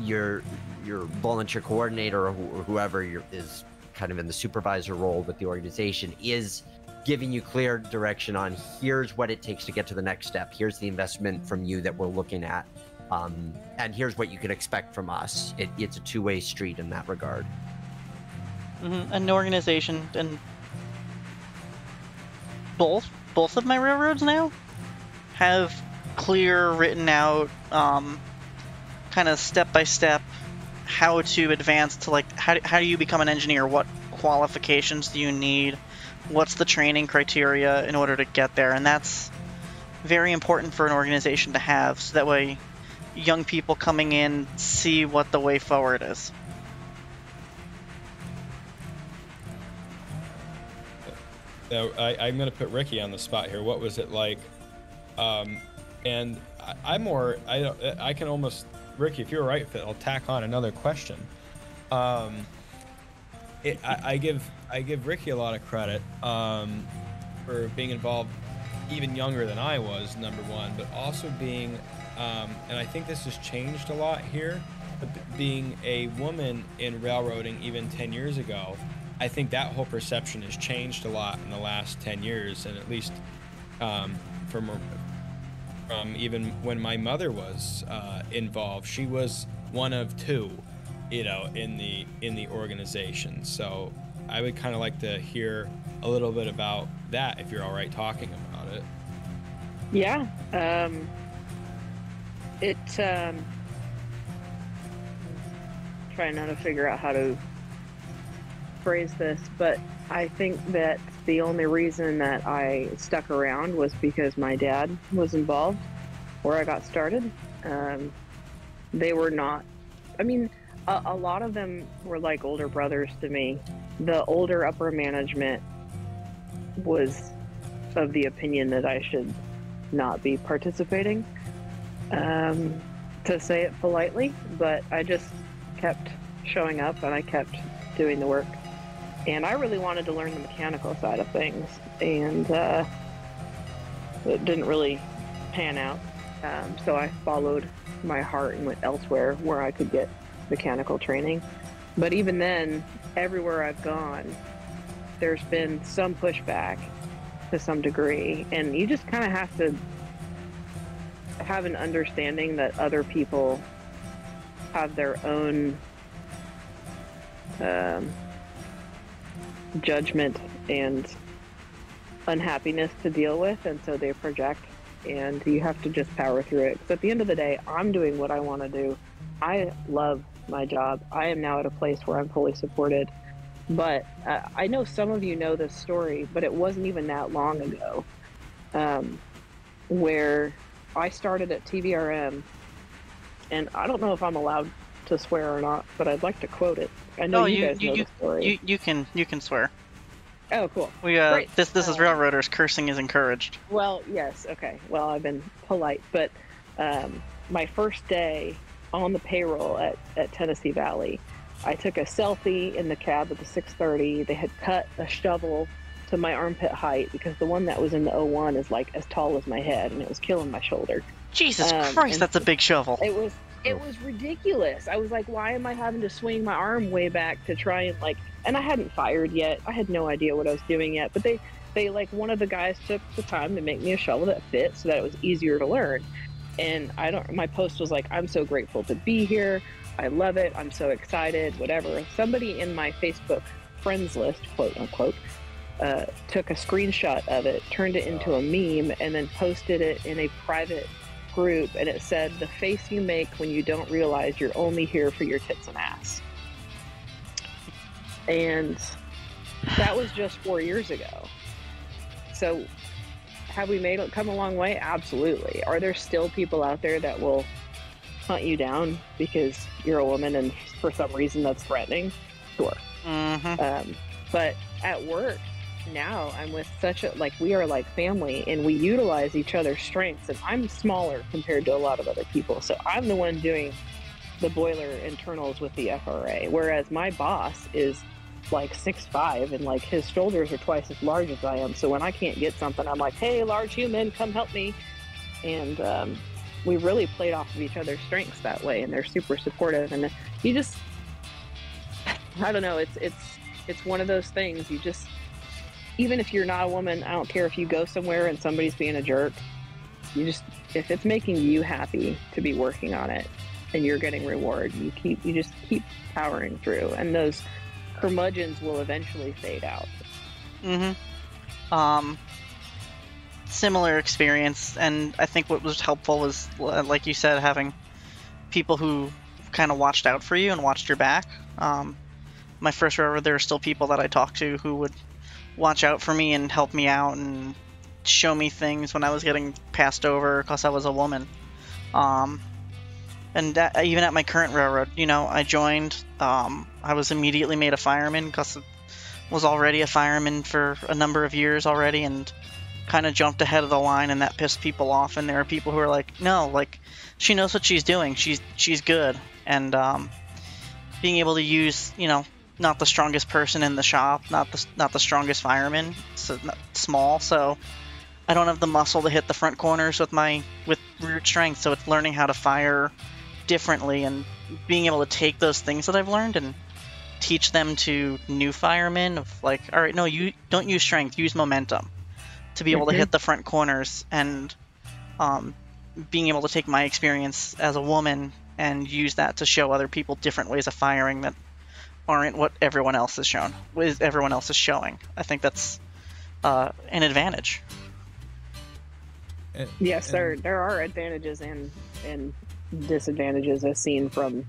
your your volunteer coordinator or wh- whoever is kind of in the supervisor role with the organization is giving you clear direction on here's what it takes to get to the next step. Here's the investment from you that we're looking at. Um, and here's what you can expect from us. It, it's a two-way street in that regard. Hmm An organization and both both of my railroads now have clear written out um, kind of step by step how to advance to like how, how do you become an engineer? What qualifications do you need? What's the training criteria in order to get there? And that's very important for an organization to have so that way young people coming in see what the way forward is Now, I, I'm going to put Ricky on the spot here. What was it like? Um, and I, I'm more. I don't- I can almost Ricky, if you're right I'll tack on another question. Um, it, I, I give I give Ricky a lot of credit um, for being involved even younger than I was. Number one, but also being, um, and I think this has changed a lot here. Being a woman in railroading even 10 years ago, I think that whole perception has changed a lot in the last 10 years, and at least um, from from even when my mother was uh, involved, she was one of two, you know, in the in the organization. So I would kind of like to hear a little bit about that, if you're all right talking about it. Yeah. Um, it. Um, trying now to figure out how to phrase this, but I think that the only reason that I stuck around was because my dad was involved where I got started. Um, they were not, I mean, a, a lot of them were like older brothers to me. The older upper management was of the opinion that I should not be participating, um, to say it politely, but I just kept showing up and I kept doing the work. And I really wanted to learn the mechanical side of things, and uh, it didn't really pan out. Um, so I followed my heart and went elsewhere where I could get mechanical training. But even then, everywhere I've gone, there's been some pushback to some degree, and you just kind of have to have an understanding that other people have their own um, judgment and unhappiness to deal with, and so they project, and you have to just power through it. Because at the end of the day, I'm doing what I want to do. I love my job. I am now at a place where I'm fully supported. But uh, I know some of you know this story, but it wasn't even that long ago um, where I started at TVRM and I don't know if I'm allowed to swear or not, but I'd like to quote it. I know Oh, you, you- guys you- know the story. You you can you can swear. oh, cool. We uh Great. this this is Uh, railroaders. Cursing is encouraged. Well, yes, okay. Well, I've been polite, but um, my first day on the payroll at, at Tennessee Valley, I took a selfie in the cab at the 6:30. They had cut a shovel to my armpit height because the one that was in the 01 is like as tall as my head, and it was killing my shoulder. Jesus um, Christ, that's a big shovel. It was it Oh. was ridiculous. I was like, why am I having to swing my arm way back to try and like? And I hadn't fired yet. I had no idea what I was doing yet. But they they like one of the guys took the time to make me a shovel that fit so that it was easier to learn. And I don't. My post was like, I'm so grateful to be here. I love it. I'm so excited. Whatever. Somebody in my Facebook friends list, quote unquote. Uh, took a screenshot of it, turned it into a meme, and then posted it in a private group and it said the face you make when you don't realize you're only here for your tits and ass. And that was just four years ago. So have we made it come a long way? Absolutely. Are there still people out there that will hunt you down because you're a woman and for some reason that's threatening? Sure. Mm-hmm. um, but at work now, I'm with such a like we are like family, and we utilize each other's strengths. And I'm smaller compared to a lot of other people, so I'm the one doing the boiler internals with the FRA, whereas my boss is like six five and like his shoulders are twice as large as I am. So when I can't get something, I'm like, "Hey, large human, come help me!" And um, we really played off of each other's strengths that way, and they're super supportive. And you just I don't know. It's it's it's one of those things. You just even if you're not a woman, I don't care if you go somewhere and somebody's being a jerk. You just if it's making you happy to be working on it and you're getting reward, you keep you just keep powering through, and those curmudgeons will eventually fade out. Mm-hmm. Um, similar experience, and I think what was helpful was, like you said, having people who kind of watched out for you and watched your back. Um, my first railroad, there were still people that I talked to who would watch out for me and help me out and show me things when I was getting passed over because I was a woman. Um, and that, even at my current railroad, you know, I joined. Um, I was immediately made a fireman because was already a fireman for a number of years already and kind of jumped ahead of the line and that pissed people off and there are people who are like no like she knows what she's doing she's she's good and um, being able to use you know not the strongest person in the shop not the not the strongest fireman so small so I don't have the muscle to hit the front corners with my with rear strength so it's learning how to fire differently and being able to take those things that I've learned and teach them to new firemen of like all right no you don't use strength use momentum to be able to Mhm. hit the front corners and um, being able to take my experience as a woman and use that to show other people different ways of firing that aren't what everyone else has shown with everyone else is showing. I think that's uh, an advantage. And- Yes, there and- there are advantages and and disadvantages as seen from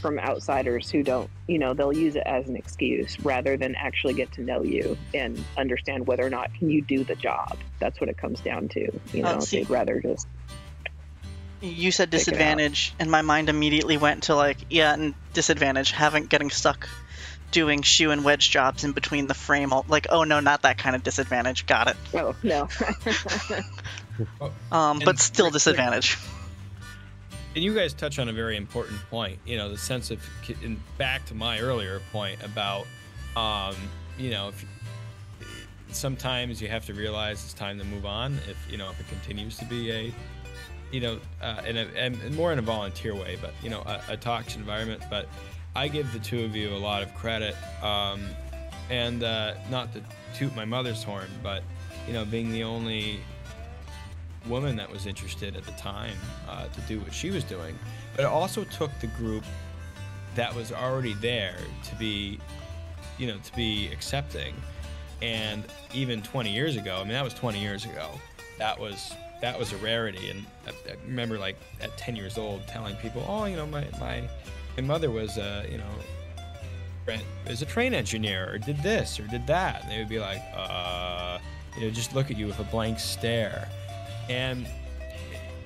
from outsiders who don't you know they'll use it as an excuse rather than actually get to know you and understand whether or not can you do the job. That's what it comes down to you Uh, know see- they'd rather just you said Take it out. disadvantage and my mind immediately went to like yeah and disadvantage having getting stuck doing shoe and wedge jobs in between the frame like oh no not that kind of disadvantage got it oh no um, but still quick- quick- disadvantage And you guys touch on a very important point. You know, the sense of, and back to my earlier point about, um, you know, if, sometimes you have to realize it's time to move on. If you know, if it continues to be a, you know, uh, in a, and more in a volunteer way, but you know, a, a toxic environment. But I give the two of you a lot of credit, um, and uh, not to toot my mother's horn, but you know, being the only woman that was interested at the time uh, to do what she was doing. But it also took the group that was already there to be, you know, to be accepting. And even 20 years ago, I mean, that was 20 years ago. That was that was a rarity. And I, I remember, like at 10 years old, telling people, "Oh, you know, my my, my mother was, uh, you know, is a train engineer, or did this, or did that." And they would be like, "Uh," you know, just look at you with a blank stare. And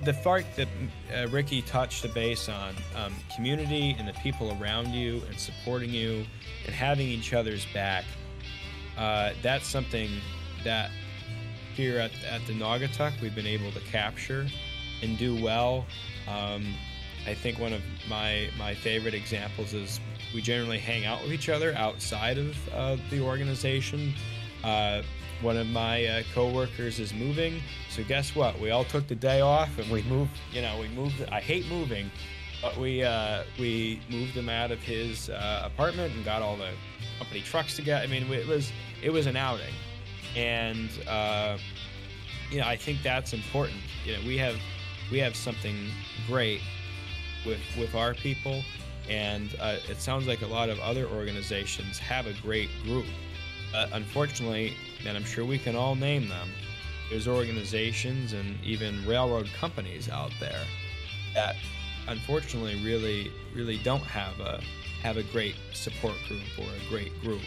the part that uh, Ricky touched the base on um, community and the people around you and supporting you and having each other's back. Uh, that's something that here at, at the Naugatuck we've been able to capture and do well. Um, I think one of my my favorite examples is we generally hang out with each other outside of uh, the organization. Uh, one of my uh, coworkers is moving, so guess what? We all took the day off and we moved. You know, we moved. I hate moving, but we uh, we moved him out of his uh, apartment and got all the company trucks together. I mean, it was it was an outing, and uh, you know, I think that's important. You know, we have we have something great with with our people, and uh, it sounds like a lot of other organizations have a great group. Uh, unfortunately, and I'm sure we can all name them, there's organizations and even railroad companies out there that unfortunately really really don't have a have a great support group or a great group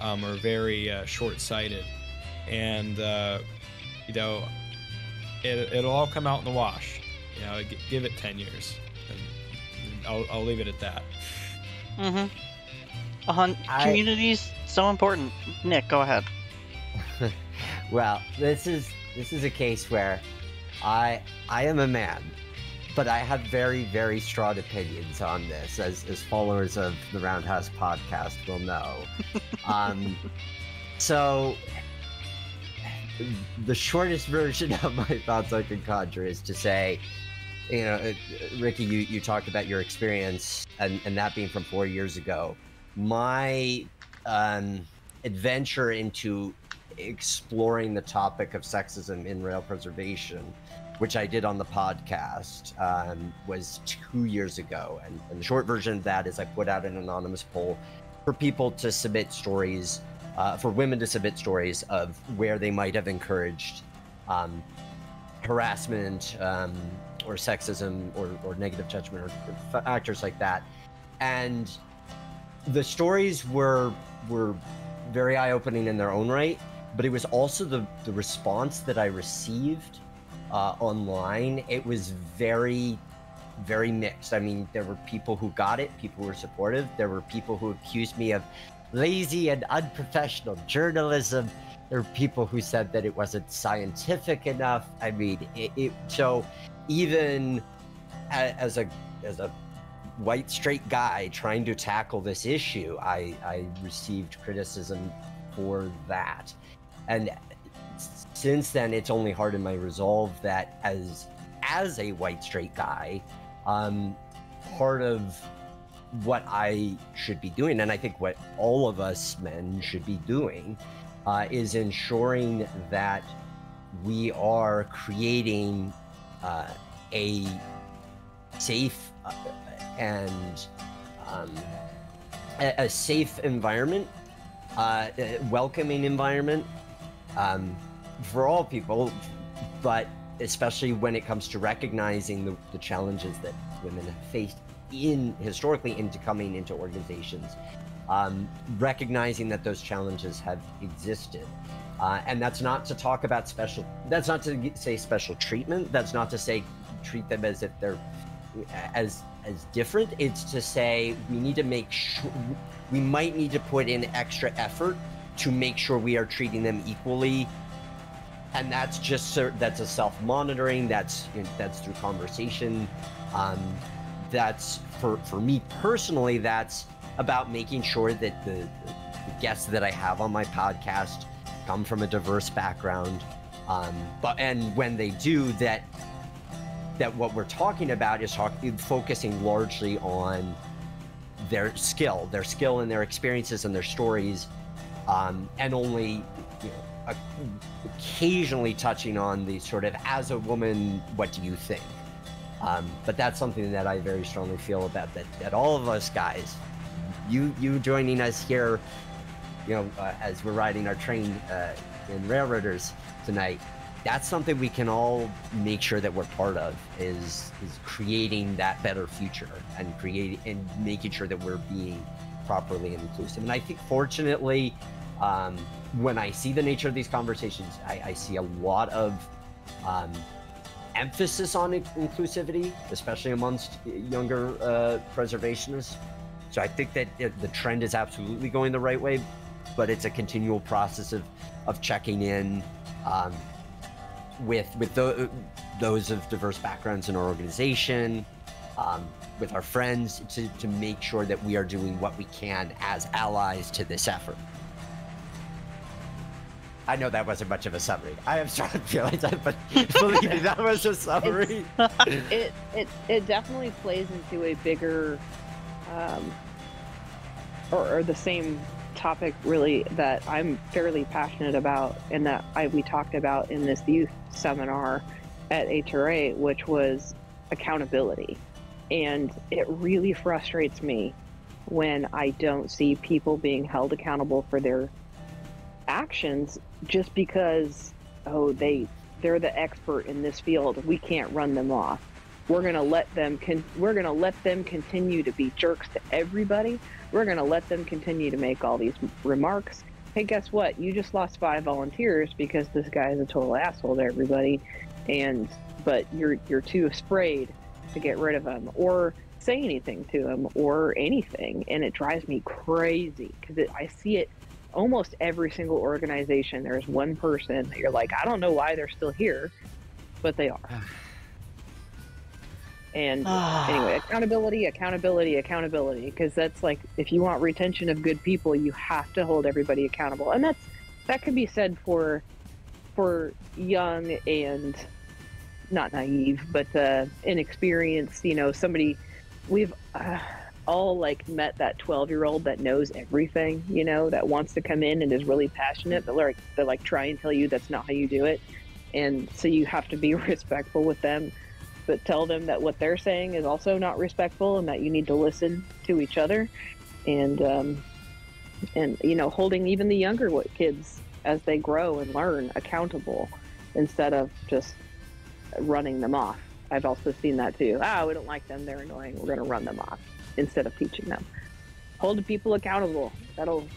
um, are very uh, short-sighted and uh, you know it, it'll all come out in the wash you know give it 10 years and I'll, I'll leave it at that Mm-hmm. Uh, I- community's so important. Nick, go ahead. well, this is this is a case where I I am a man, but I have very very strong opinions on this, as as followers of the Roundhouse podcast will know. um, so the shortest version of my thoughts I can conjure is to say, you know, Ricky, you, you talked about your experience and, and that being from four years ago. My um, adventure into exploring the topic of sexism in rail preservation, which I did on the podcast, um, was two years ago. And, and the short version of that is I put out an anonymous poll for people to submit stories, uh, for women to submit stories of where they might have encouraged um, harassment um, or sexism or, or negative judgment or, or factors like that. And the stories were were very eye-opening in their own right but it was also the the response that i received uh, online. It was very very mixed. I mean there were people who got it people who were supportive. There were people who accused me of lazy and unprofessional journalism. There were people who said that it wasn't scientific enough. I mean it, it so even as a as a white straight guy trying to tackle this issue i i received criticism for that. And since then it's only hardened my resolve that as as a white straight guy um part of what i should be doing and i think what all of us men should be doing uh, is ensuring that we are creating uh, a safe uh, and um, a, safe environment, uh, a welcoming environment um, for all people, but especially when it comes to recognizing the, the challenges that women have faced in historically into coming into organizations, um, recognizing that those challenges have existed. Uh, and that's not to talk about special, that's not to say special treatment, that's not to say treat them as if they're as as different. It's to say we need to make sure we might need to put in extra effort to make sure we are treating them equally. And that's just that's a self monitoring that's that's through conversation. Um, that's for for me personally that's about making sure that the, the, guests that i have on my podcast come from a diverse background um, but and when they do that that what we're talking about is talk, focusing largely on their skill, their skill and their experiences and their stories, um, and only you know, occasionally touching on the sort of as a woman, what do you think? Um, but that's something that I very strongly feel about that that all of us guys, you you joining us here, you know, uh, as we're riding our train uh, in Railroaders tonight, that's something we can all make sure that we're part of is is creating that better future and creating and making sure that we're being properly inclusive. And i think fortunately um, when i see the nature of these conversations i, I see a lot of um, emphasis on inclusivity, especially amongst younger uh, preservationists. So I think that the trend is absolutely going the right way, but it's a continual process of of checking in um, with with tho- those of diverse backgrounds in our organization, um, with our friends, to, to make sure that we are doing what we can as allies to this effort. I know that wasn't much of a summary. I am strong feelings, but believe me, that was a summary. it it it definitely plays into a bigger um or, or the same topic really that I'm fairly passionate about and that I we talked about in this youth seminar at HRA which was accountability and it really frustrates me when I don't see people being held accountable for their actions just because oh they they're the expert in this field. We can't run them off. We're going to let them con- we're going to let them continue to be jerks to everybody. We're going to let them continue to make all these remarks. Hey guess what? You just lost five volunteers because this guy is a total asshole to everybody. And but you're you're too afraid to get rid of him or say anything to him or anything. And it drives me crazy because i see it almost every single organization there's one person that you're like i don't know why they're still here but they are. And anyway accountability accountability accountability because that's like if you want retention of good people you have to hold everybody accountable. And that's that could be said for for young and not naive but uh, inexperienced you know somebody we've uh, all like met that 12 year old that knows everything you know that wants to come in and is really passionate but like they like try and tell you that's not how you do it. And so you have to be respectful with them but tell them that what they're saying is also not respectful and that you need to listen to each other. And um, and you know holding even the younger kids as they grow and learn accountable instead of just running them off. I've also seen that too. Ah we don't like them. They're annoying. We're going to run them off instead of teaching them hold people accountable that'll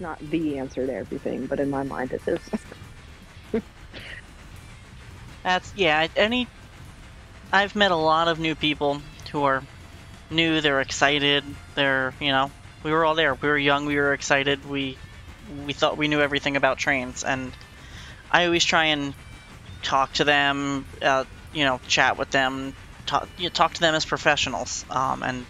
not the answer to everything but in my mind it is That's yeah. Any, I've met a lot of new people who are new. They're excited. They're you know, we were all there. We were young. We were excited. We we thought we knew everything about trains, and I always try and talk to them. Uh, you know, chat with them. Talk you know, talk to them as professionals. Um, and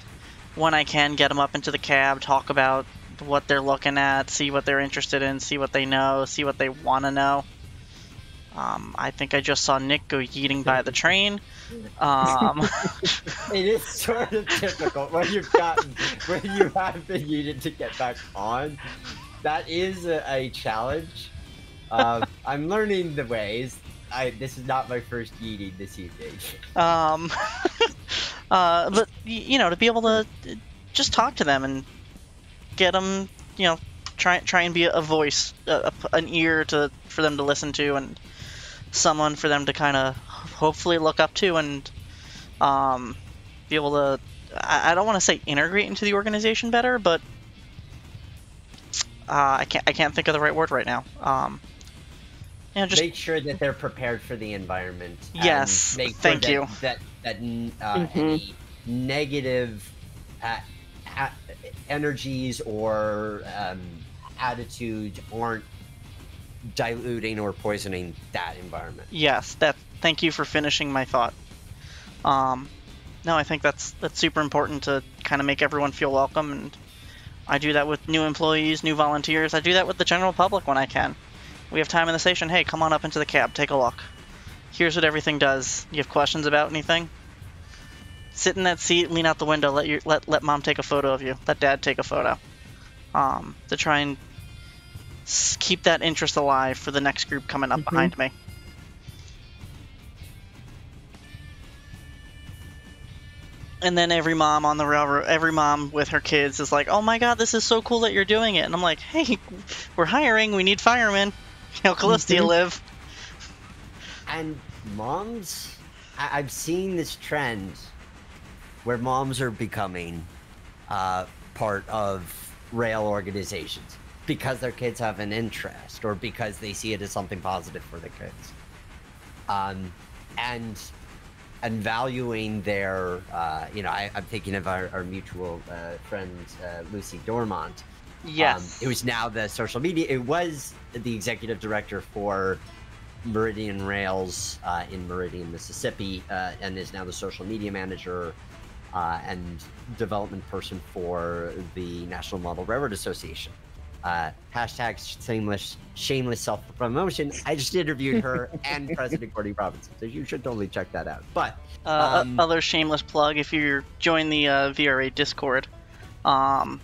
when I can, get them up into the cab, talk about what they're looking at, see what they're interested in, see what they know, see what they want to know. Um, I think I just saw Nick go yeeting by the train. Um, it is sort of difficult when you've gotten when you have been needed to get back on. That is a, a challenge. Uh, I'm learning the ways. I this is not my first yeeting this evening. um, uh, but you know, to be able to just talk to them and get them, you know, try try and be a voice, a- an ear to for them to listen to, and someone for them to kind of hopefully look up to and um, be able to. I, I don't want to say integrate into the organization better, but uh, I can't I can't think of the right word right now. Um, you know, just make sure that they're prepared for the environment. and Yes, make sure thank that, you. That that n- uh, Mhm. any negative uh, a- energies or um, attitudes aren't diluting or poisoning that environment. Yes, that. Thank you for finishing my thought. Um, no, I think that's that's super important to kind of make everyone feel welcome, and I do that with new employees, new volunteers. I do that with the general public when I can. We have time in the station. Hey, come on up into the cab, take a look. Here's what everything does. You have questions about anything? Sit in that seat, lean out the window, let your let let mom take a photo of you, let dad take a photo. Um, to try and keep that interest alive for the next group coming up Mhm. behind me. and then every mom on the railroad, every mom with her kids is like, "Oh my God, this is so cool that you're doing it!" And I'm like, "Hey, we're hiring. We need firemen. How close do you Mhm. live?" And moms, I- I've seen this trend where moms are becoming uh, part of rail organizations because their kids have an interest or because they see it as something positive for the kids. Um, and and valuing their, uh, you know, I, I'm thinking of our, our mutual uh, friend uh, Lucy Dormont, Yes. um, was now the social media. It was the executive director for Meridian Rails uh, in Meridian, Mississippi, uh, and is now the social media manager uh, and development person for the National Model Railroad Association. Uh, hashtag shameless shameless self promotion. I just interviewed her and President Gordy Robinson, so you should totally check that out. But Uh, Um, other shameless plug: if you join the uh, VRA Discord, um,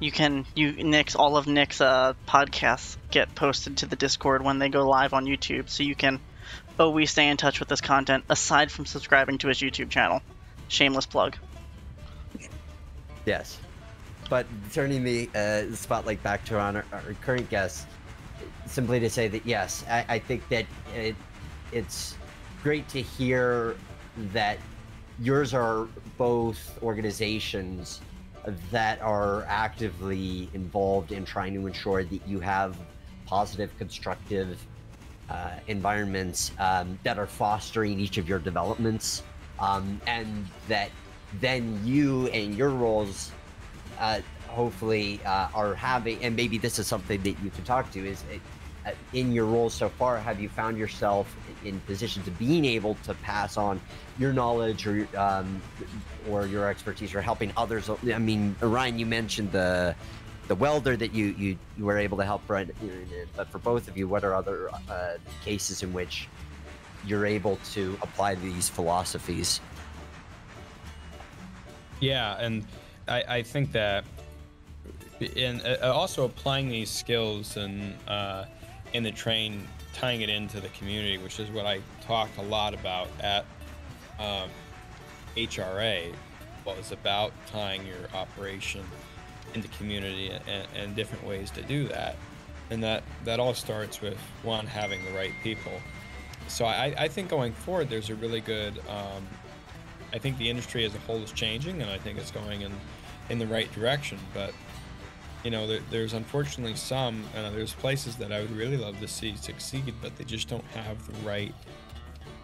you can you Nick's all of Nick's uh, podcasts get posted to the Discord when they go live on YouTube, so you can always stay in touch with this content aside from subscribing to his YouTube channel. Shameless plug. Yes. But turning the uh, spotlight back to our, our current guest, simply to say that yes, I, I think that it, it's great to hear that yours are both organizations that are actively involved in trying to ensure that you have positive, constructive uh, environments um, that are fostering each of your developments, um, and that then you and your roles uh, hopefully uh, are having, and maybe this is something that you can talk to, is in your roles so far, have you found yourself in position to being able to pass on your knowledge or um, or your expertise or helping others? I mean, Ryan, you mentioned the the welder that you you, you were able to help, right? But for both of you, what are other uh, cases in which you're able to apply these philosophies? Yeah, and I, I think that in uh, also applying these skills and uh, in the train, tying it into the community, which is what I talked a lot about at um, HRA, was about tying your operation into community and, and different ways to do that. And that, that all starts with one having the right people. So I, I think going forward, there's a really good um, I think the industry as a whole is changing, and I think it's going in in the right direction. But you know, there, there's unfortunately some, uh, there's places that I would really love to see succeed, but they just don't have the right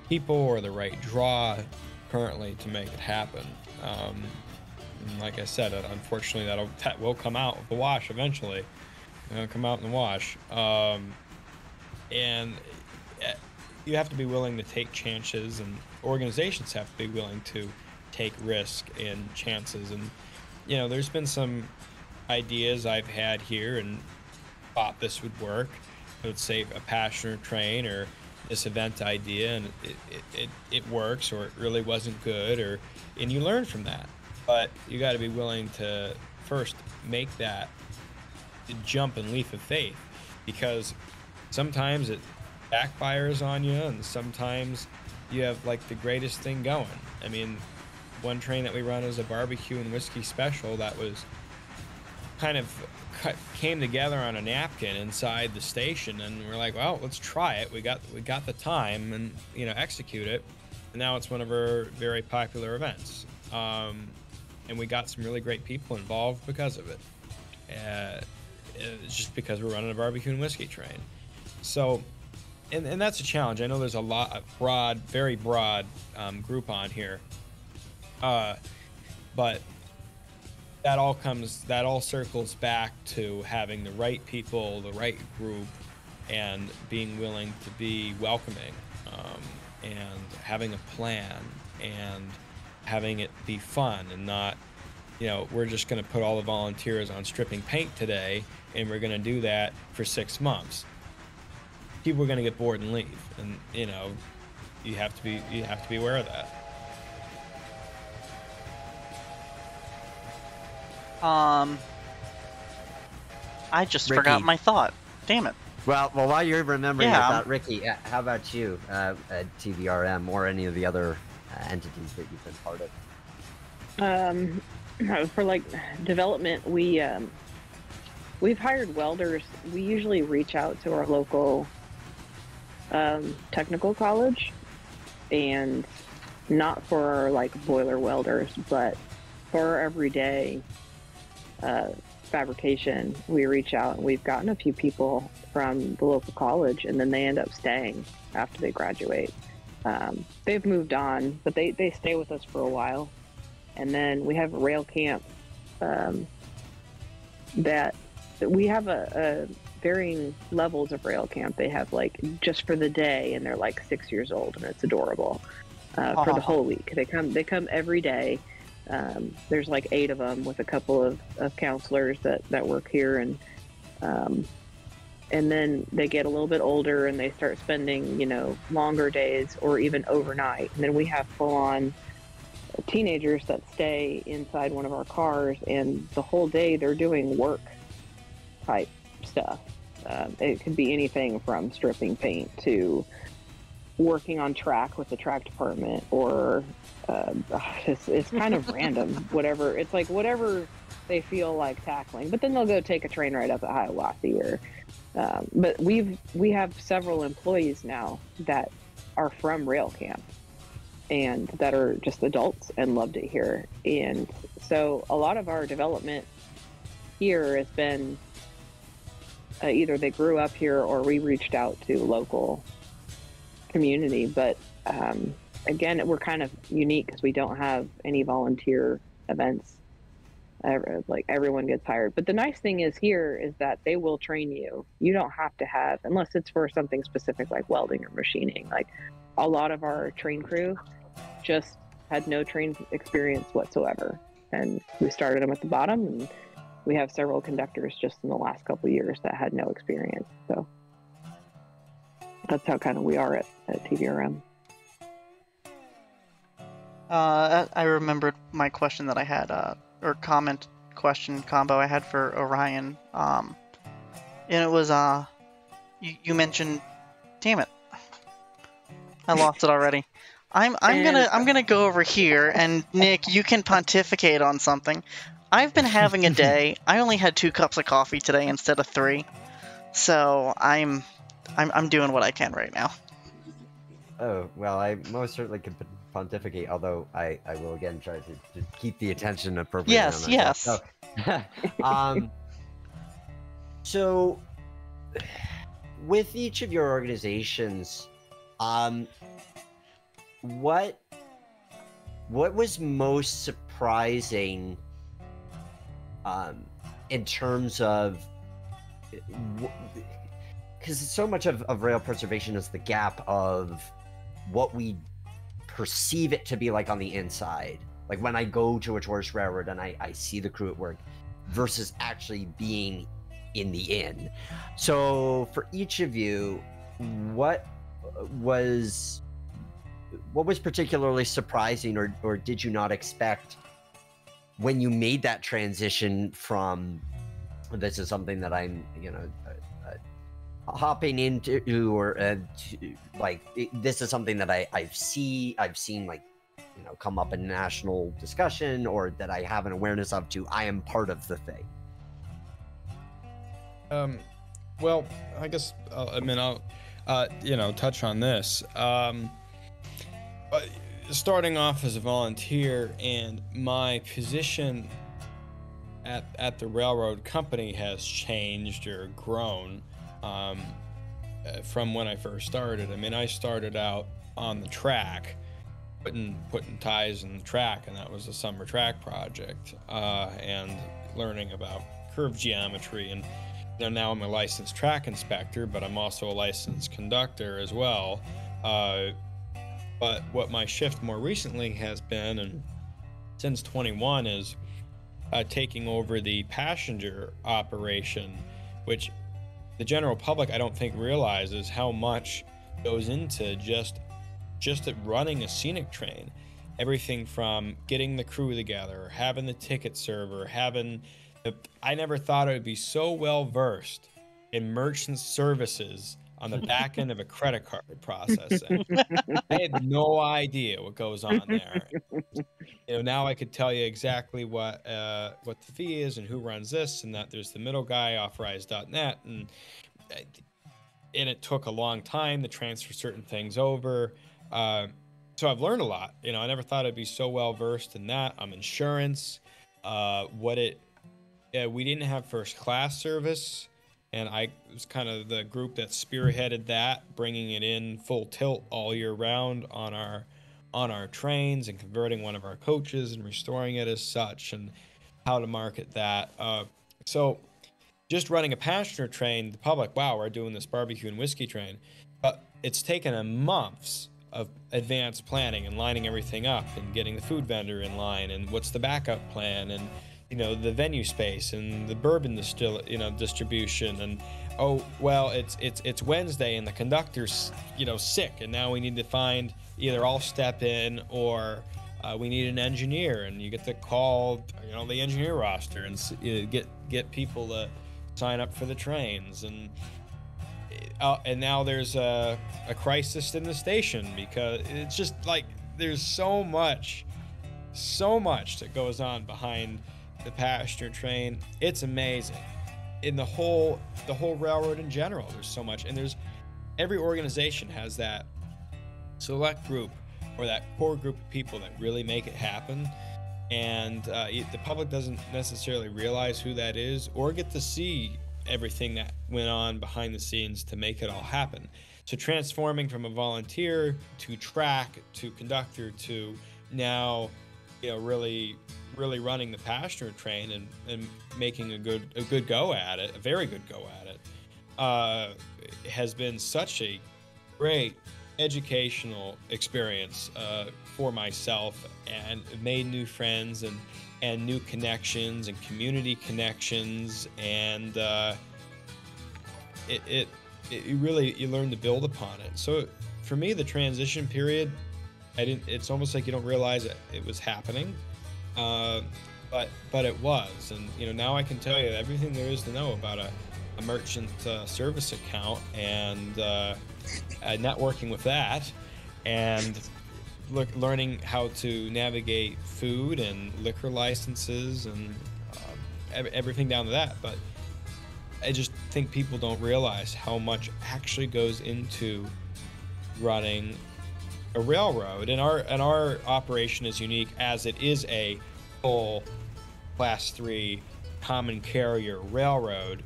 people or the right draw currently to make it happen. Um, like I said, uh, unfortunately, that'll that will come out the wash eventually. It'll come out in the wash, um, and uh, you have to be willing to take chances and organizations have to be willing to take risk and chances and you know there's been some ideas i've had here and thought this would work. Let's say a passenger train or this event idea and it, it, it, it works or it really wasn't good or and you learn from that. But you got to be willing to first make that jump and leap of faith because sometimes it backfires on you and sometimes you have like the greatest thing going. I mean one train that we run is a barbecue and whiskey special that was kind of cut, came together on a napkin inside the station and we're like well let's try it. We got we got the time and you know execute it. And now it's one of our very popular events. Um, and we got some really great people involved because of it. Uh, it's just because we're running a barbecue and whiskey train. So and, and that's a challenge. I know there's a lot of broad, very broad um, group on here, uh, but that all comes, that all circles back to having the right people, the right group, and being willing to be welcoming, um, and having a plan, and having it be fun, and not, you know, we're just going to put all the volunteers on stripping paint today, and we're going to do that for six months. People are going to get bored and leave and you know you have to be you have to be aware of that Um, I just forgot my thought. Damn it. Well, well, while you're remembering Yeah. about Ricky, uh, how about you uh, at TVRM or any of the other uh, entities that you've been part of? Um, for like development, we um, we've hired welders. We usually reach out to our local um, technical college, and not for our like boiler welders, but for our everyday uh, fabrication. We reach out, and we've gotten a few people from the local college, and then they end up staying after they graduate. um, they've moved on, but they, they stay with us for a while. And then we have a rail camp um, that we have a, a varying levels of rail camp. They have like just for the day, and they're like six years old, and it's adorable uh, for the whole week. They come they come every day. Um, there's like eight of them with a couple of, of counselors that, that work here, and um, and then they get a little bit older and they start spending you know longer days or even overnight. And then we have full on teenagers that stay inside one of our cars, and the whole day they're doing work type stuff. Um, it could be anything from stripping paint to working on track with the track department, or uh, it's, it's kind of random. Whatever it's like, whatever they feel like tackling. But then they'll go take a train ride up at Hiwassee or. Um, but we've we have several employees now that are from rail camp and that are just adults and loved it here. And so a lot of our development here has been uh, either they grew up here or we reached out to local community. But um, again, we're kind of unique because we don't have any volunteer events. like everyone gets hired. But the nice thing is here is that they will train you. You don't have to have, unless it's for something specific like welding or machining. Like a lot of our train crew just had no train experience whatsoever. And we started them at the bottom and we have several conductors just in the last couple years that had no experience. So that's how kind of we are at, at TVRM. Uh, I remembered my question that I had, uh, or comment question combo I had for Orion. Um, and it was, uh, you, you mentioned, damn it, I lost it already. I'm I'm and, gonna I'm gonna go over here and Nick, you can pontificate on something. I've been having a day. I only had two cups of coffee today instead of three, so I'm I'm I'm doing what I can right now. Oh well, I most certainly could pontificate. Although I I will again try to, to keep the attention appropriate. Yes, yes. So, um, so with each of your organizations, um, what what was most surprising um, in terms of because so much of, of rail preservation is the gap of what we perceive it to be like on the inside. Like when i go to a tourist railroad and i, I see the crew at work versus actually being in the inn. So for each of you what was what was particularly surprising or, or did you not expect when you made that transition from this is something that I'm, you know, hopping into or uh, to, like it, this is something that I I see I've seen like you know come up in national discussion or that I have an awareness of to I am part of the thing. Um, well, I guess uh, I mean I'll uh, you know touch on this. Um, uh, starting off as a volunteer, and my position at, at the railroad company has changed or grown um, uh, from when I first started. I mean, I started out on the track, putting putting ties in the track, and that was a summer track project, uh, and learning about curve geometry. And now I'm a licensed track inspector, but I'm also a licensed conductor as well. Uh, but what my shift more recently has been, and since 21, is uh, taking over the passenger operation, which the general public I don't think realizes how much goes into just just running a scenic train. Everything from getting the crew together, having the ticket server, having the, I never thought I would be so well versed in merchant services on the back end of a credit card processing. I had no idea what goes on there. You know, now I could tell you exactly what uh, what the fee is and who runs this, and that there's the middle guy, authorize.net, and and it took a long time to transfer certain things over. Uh, so I've learned a lot. You know, I never thought I'd be so well versed in that. I'm insurance, uh, what it. Yeah, we didn't have first class service and I was kind of the group that spearheaded that, bringing it in full tilt all year round on our on our trains and converting one of our coaches and restoring it as such, and how to market that. Uh, so, just running a passenger train, the public, wow, we're doing this barbecue and whiskey train, but it's taken a months of advanced planning and lining everything up and getting the food vendor in line and what's the backup plan and you know the venue space and the bourbon distill you know distribution and oh well it's it's it's Wednesday and the conductor's you know sick and now we need to find either I'll step in or uh, we need an engineer and you get to call you know the engineer roster and you know, get get people to sign up for the trains and uh, and now there's a, a crisis in the station because it's just like there's so much so much that goes on behind the passenger train. It's amazing. In the whole the whole railroad in general, there's so much, and there's every organization has that select group or that core group of people that really make it happen. And uh, the public doesn't necessarily realize who that is or get to see everything that went on behind the scenes to make it all happen. So transforming from a volunteer to track to conductor to now, you know, really really running the passenger train and, and making a good a good go at it, a very good go at it, uh, has been such a great educational experience uh, for myself and made new friends and and new connections and community connections and uh, it, it, it really you learn to build upon it. So for me the transition period i didn't it's almost like you don't realize it, it was happening uh, but but it was, and you know now I can tell you everything there is to know about a, a merchant uh, service account and uh, networking with that, and look, learning how to navigate food and liquor licenses and uh, everything down to that. But I just think people don't realize how much actually goes into running a railroad, and our and our operation is unique as it is a full class three common carrier railroad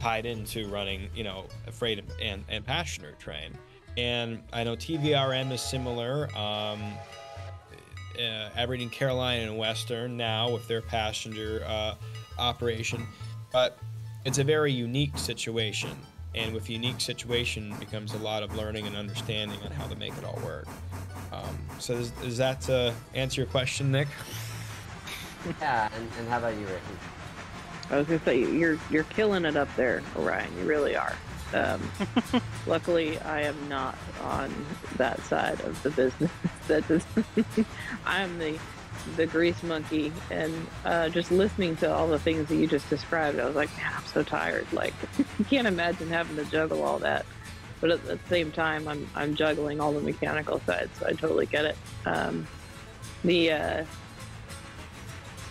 tied into running, you know, a freight and, and passenger train. And I know TVRM is similar. Um, uh, Aberdeen, Carolina, and Western now with their passenger uh, operation, but it's a very unique situation and with unique situation becomes a lot of learning and understanding on how to make it all work. Um, so does, does that uh, answer your question, Nick? Yeah, and, and how about you, Ricky? I was gonna say you're you're killing it up there, Orion. You really are. Um, luckily, I am not on that side of the business. that is, I am the the grease monkey and uh, just listening to all the things that you just described i was like man i'm so tired like you can't imagine having to juggle all that but at the same time i'm, I'm juggling all the mechanical sides so i totally get it um, the uh,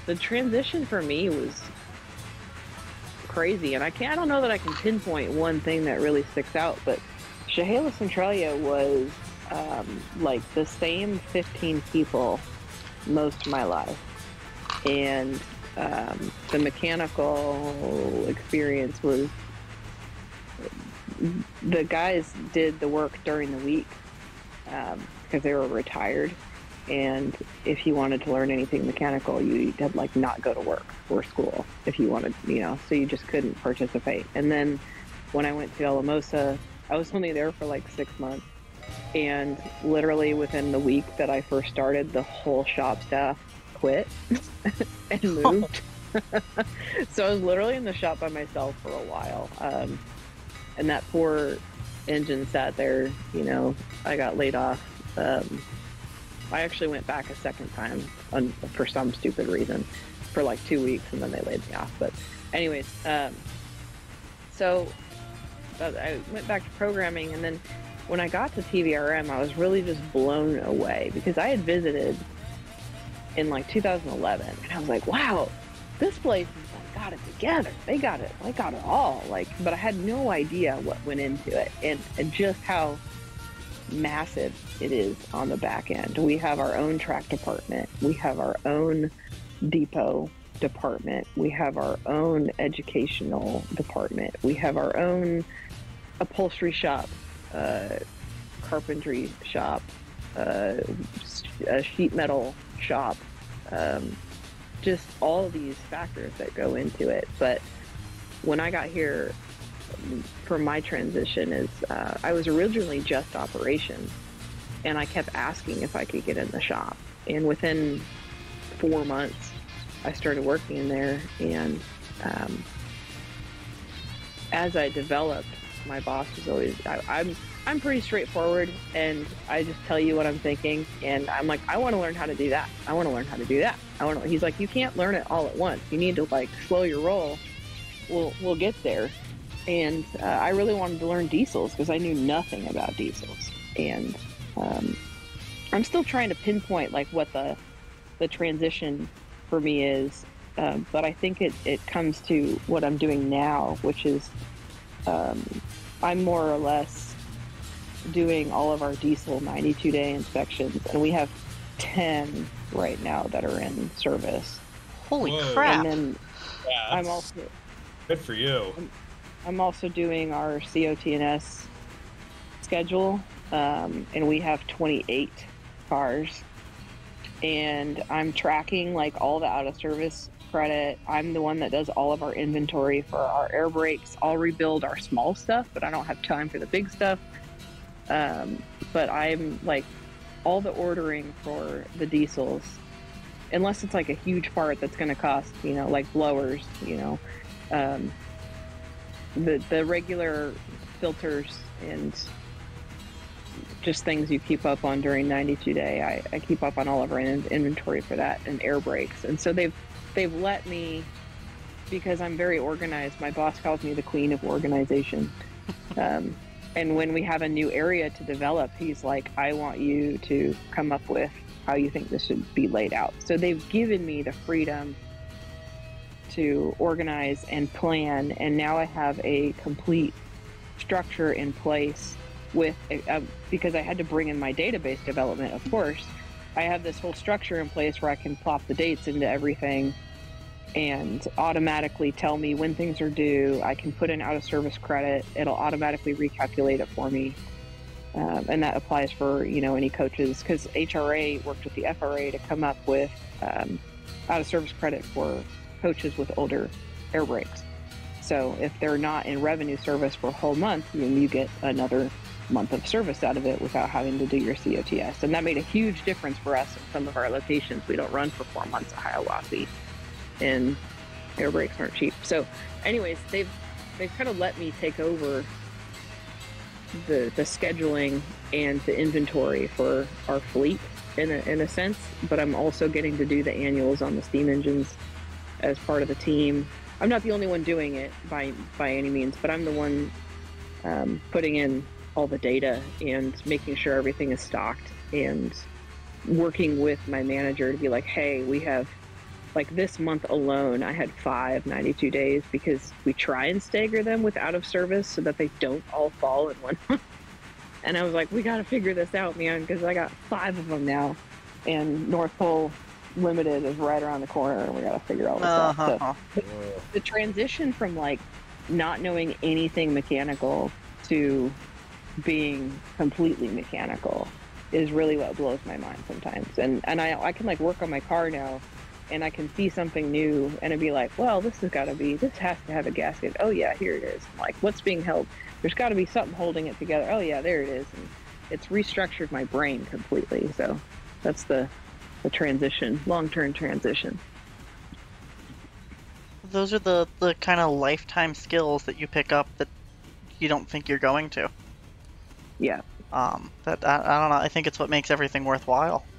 the transition for me was crazy and i can't i don't know that i can pinpoint one thing that really sticks out but Chehalis Centralia was um, like the same 15 people most of my life. And um, the mechanical experience was the guys did the work during the week um, because they were retired. And if you wanted to learn anything mechanical, you had like not go to work or school if you wanted, you know, so you just couldn't participate. And then when I went to Alamosa, I was only there for like six months and literally within the week that I first started, the whole shop staff quit and moved. so I was literally in the shop by myself for a while. Um, and that poor engine sat there, you know, I got laid off. Um, I actually went back a second time on, for some stupid reason for like two weeks and then they laid me off. But, anyways, um, so I went back to programming and then when I got to TVRM, I was really just blown away because I had visited in like 2011, and I was like, "Wow, this place got it together. They got it. They got it all." Like, but I had no idea what went into it, and, and just how massive it is on the back end. We have our own track department. We have our own depot department. We have our own educational department. We have our own upholstery shop, uh, carpentry shop, uh, a sheet metal shop. Um, just all these factors that go into it. But when I got here for my transition, is uh, I was originally just operations, and I kept asking if I could get in the shop. And within four months, I started working in there. And um, as I developed, my boss was always I, I'm I'm pretty straightforward, and I just tell you what I'm thinking. And I'm like, I want to learn how to do that. I want to learn how to do that. I want to. He's like, you can't learn it all at once. You need to like slow your roll. We'll we'll get there. And uh, I really wanted to learn diesels because I knew nothing about diesels. And um, I'm still trying to pinpoint like what the the transition for me is. Um, but I think it, it comes to what I'm doing now, which is um, I'm more or less doing all of our diesel 92 day inspections, and we have 10 right now that are in service. Holy Whoa. crap! And then Yeah, I'm also good for you. I'm also doing our COT&S schedule, um, and we have 28 cars. And I'm tracking like all the out of service credit. I'm the one that does all of our inventory for our air brakes. I'll rebuild our small stuff, but I don't have time for the big stuff. Um, but I'm like all the ordering for the diesels, unless it's like a huge part that's going to cost, you know, like blowers, you know. Um, the the regular filters and just things you keep up on during 92 day. I, I keep up on all of our in- inventory for that and air brakes. And so they've they've let me because i'm very organized. My boss calls me the queen of organization. Um, and when we have a new area to develop he's like i want you to come up with how you think this should be laid out. So they've given me the freedom to organize and plan and now i have a complete structure in place with because i had to bring in my database development of course. I have this whole structure in place where i can plop the dates into everything and automatically tell me when things are due. I can put in out of service credit. It'll automatically recalculate it for me. Um, and that applies for you know any coaches because hra worked with the fra to come up with um, out of service credit for coaches with older air brakes. So if they're not in revenue service for a whole month, then you get another month of service out of it without having to do your COTS. And that made a huge difference for us in some of our locations. We don't run for four months at Hiwassee, and air brakes aren't cheap. So, anyways, they've they've kind of let me take over the the scheduling and the inventory for our fleet in a, in a sense. But I'm also getting to do the annuals on the steam engines as part of the team. I'm not the only one doing it by by any means, but I'm the one um, putting in all the data and making sure everything is stocked and working with my manager to be like, hey, we have like this month alone, I had five 92 days because we try and stagger them with out of service so that they don't all fall in one month. and I was like, we got to figure this out, man, because I got five of them now, and North Pole Limited is right around the corner, and we got to figure all this out. So Uh-huh. the transition from like not knowing anything mechanical to being completely mechanical is really what blows my mind sometimes. And and I I can like work on my car now and I can see something new and it'd be like, well, this has got to be this has to have a gasket. Oh yeah, here it is. I'm like what's being held? There's got to be something holding it together. Oh yeah, there it is. And it's restructured my brain completely. So that's the the transition, long-term transition. Those are the, the kind of lifetime skills that you pick up that you don't think you're going to. Yeah. Um, that I, I don't know. I think it's what makes everything worthwhile.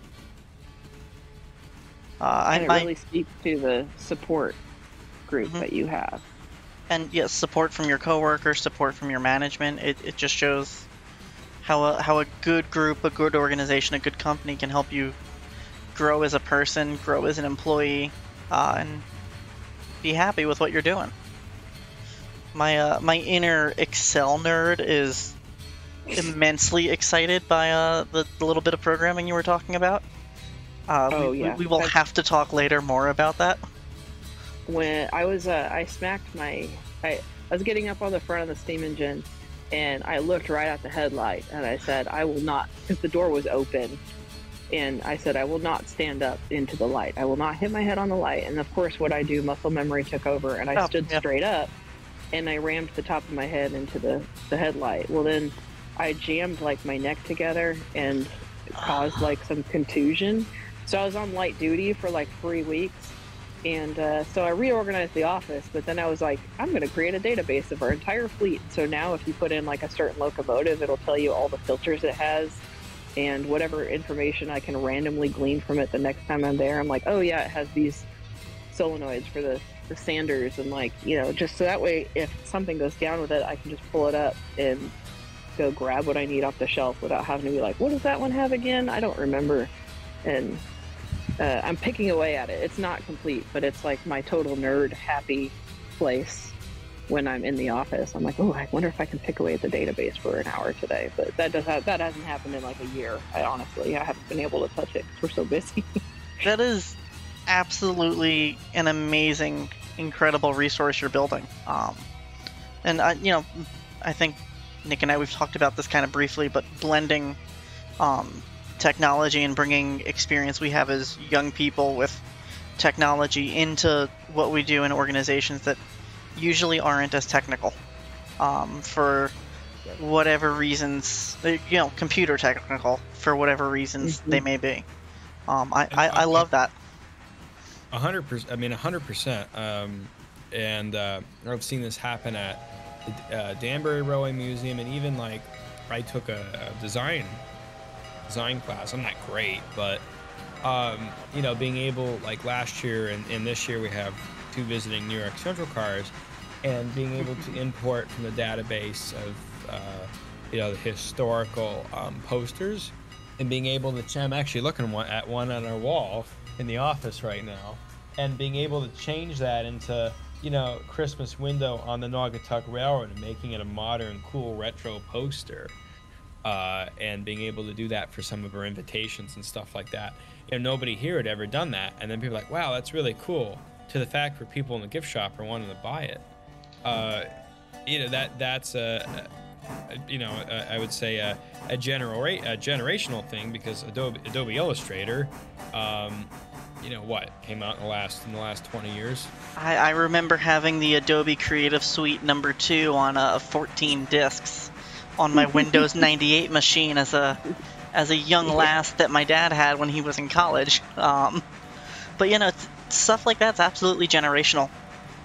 Uh, I and it my, really speaks to the support group Mhm. that you have. and yes, support from your coworkers, support from your management. It, it just shows how a, how a good group, a good organization, a good company can help you grow as a person, grow as an employee, uh, and be happy with what you're doing. My uh, my inner Excel nerd is immensely excited by uh, the, the little bit of programming you were talking about. Uh, Oh, we, we- yeah. we will That's- have to talk later more about that. when I was uh, I smacked my I, I was getting up on the front of the steam engine and I looked right at the headlight and I said I will not because the door was open and I said I will not stand up into the light. I will not hit my head on the light. And of course, what I do, muscle memory took over, and I Oh, stood yeah. straight up and I rammed the top of my head into the the headlight. Well, then I jammed like my neck together and caused like some contusion. So I was on light duty for like three weeks. And uh, so I reorganized the office, but then I was like, I'm going to create a database of our entire fleet. So now, if you put in like a certain locomotive, it'll tell you all the filters it has and whatever information I can randomly glean from it the next time I'm there. I'm like, oh yeah, it has these solenoids for the, the sanders, and like, you know, just so that way, if something goes down with it, I can just pull it up and go grab what I need off the shelf without having to be like, what does that one have again? I don't remember. And uh, I'm picking away at it. It's not complete, but it's like my total nerd happy place when I'm in the office. I'm like, oh, I wonder if I can pick away at the database for an hour today. But that does have, that hasn't happened in like a year. I honestly I haven't been able to touch it 'cause we're so busy. That is absolutely an amazing, incredible resource you're building. Um, and I, you know, I think Nick and I we've talked about this kind of briefly, but blending um, technology and bringing experience we have as young people with technology into what we do in organizations that usually aren't as technical um, for whatever reasons, uh, you know, computer technical for whatever reasons they may be. Um, I, I, I love that. A hundred percent. I mean, a hundred percent. Um, and uh, I've seen this happen at the uh, Danbury Railway Museum, and even like I took a, a design design class. I'm not great, but um, you know, being able like last year and, and this year we have two visiting New York Central cars, and being able to import from the database of uh, you know the historical um, posters, and being able to. I'm actually looking one, at one on our wall in the office right now, and being able to change that into you know Christmas window on the Naugatuck Railroad and making it a modern, cool retro poster uh, and being able to do that for some of our invitations and stuff like that. You know, nobody here had ever done that, and then people like, "Wow, that's really cool." To the fact where people in the gift shop are wanting to buy it, uh, you know that that's a, a you know a, I would say a, a, genera- a generational thing because Adobe Adobe Illustrator, um, you know what came out in the last in the last 20 years. I, I remember having the Adobe Creative Suite number two on uh, 14 discs on my Windows 98 machine as a as a young lass that my dad had when he was in college. Um, but you know, it's- stuff like that's absolutely generational.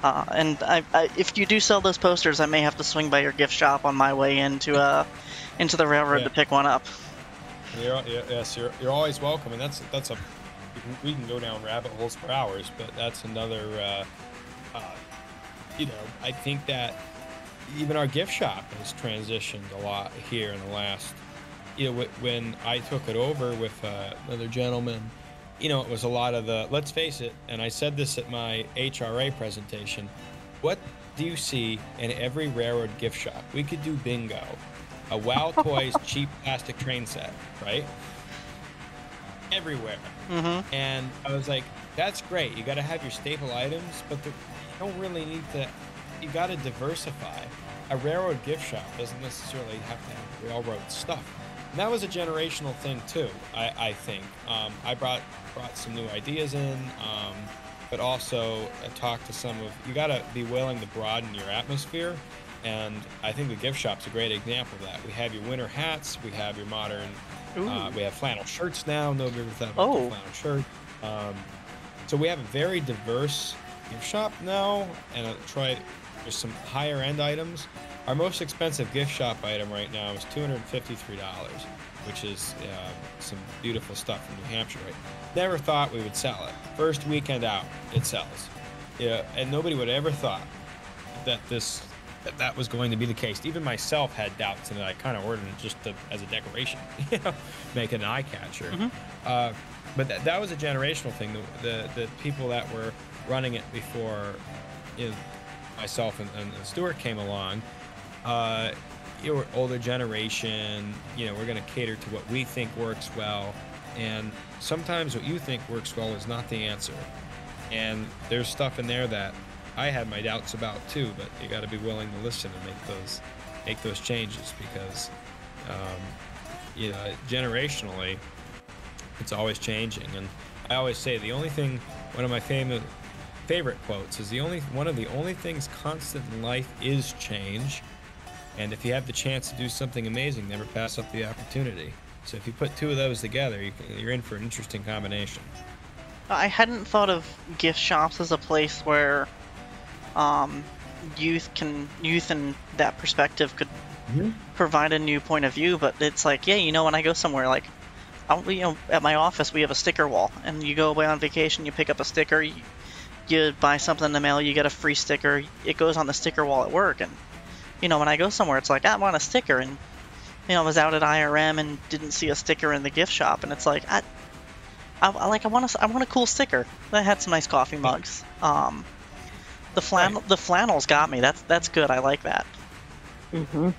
Uh, and I, I, if you do sell those posters, I may have to swing by your gift shop on my way into uh into the railroad Yeah. to pick one up. You're, yes, you're, you're always welcome, and that's that's a we can go down rabbit holes for hours, but that's another. Uh, uh, you know, I think that even our gift shop has transitioned a lot here in the last. You know, when I took it over with uh, another gentleman, you know, it was a lot of the. Let's face it, and I said this at my HRA presentation. What do you see in every railroad gift shop? We could do bingo, a Wow Toys cheap plastic train set, right? Everywhere. Mm-hmm. And I was like, that's great. You got to have your staple items, but the, you don't really need to. You got to diversify. A railroad gift shop doesn't necessarily have to have railroad stuff. That was a generational thing too. I, I think um, I brought brought some new ideas in, um, but also uh, talked to some of. You got to be willing to broaden your atmosphere. And I think the gift shop's a great example of that. We have your winter hats, we have your modern uh, we have flannel shirts now. Nobody without Oh. a flannel shirt. Um, so we have a very diverse gift shop now, and I try. There's some higher end items. Our most expensive gift shop item right now is two hundred fifty-three dollars, which is uh, some beautiful stuff from New Hampshire. Right? Never thought we would sell it. First weekend out, it sells. Yeah, and nobody would ever thought that this that, that was going to be the case. Even myself had doubts, and I kind of ordered it just to, as a decoration, you know, make it an eye catcher. Mhm. Uh, but that, that was a generational thing. The, the the people that were running it before, you know, myself and, and Stuart came along. Uh, you know, older generation. You know, we're going to cater to what we think works well, and sometimes what you think works well is not the answer. and there's stuff in there that I had my doubts about too. But you got to be willing to listen and make those make those changes because um, you know generationally it's always changing. And I always say the only thing one of my famous favorite quotes is the only one of the only things constant in life is change. And if you have the chance to do something amazing, never pass up the opportunity. So if you put two of those together, you can, you're in for an interesting combination. I hadn't thought of gift shops as a place where um, youth can youth and that perspective could Mhm. provide a new point of view. But it's like, yeah, you know, when I go somewhere, like, I, you know, at my office we have a sticker wall, and you go away on vacation, you pick up a sticker, you, you buy something in the mail, you get a free sticker. It goes on the sticker wall at work, and you know, when I go somewhere, it's like I want a sticker, and you know, I was out at IRM and didn't see a sticker in the gift shop, and it's like I, I, I like I want a, I want a cool sticker. I had some nice coffee mugs. Um, the flannel, the flannels got me. That's that's good. I like that. Mm-hmm.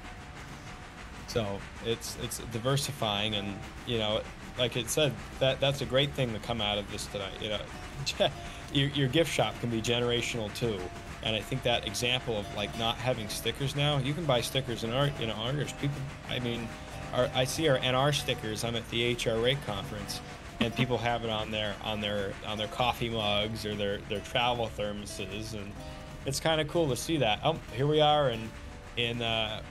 So it's it's diversifying, and you know, like it said, that that's a great thing to come out of this tonight. You know, your, your gift shop can be generational too, and I think that example of like not having stickers now, you can buy stickers in our you know ours. People, I mean, our, I see our NR stickers. I'm at the HRA conference, and people have it on their on their on their coffee mugs or their their travel thermoses, and it's kind of cool to see that. Oh, here we are in in uh,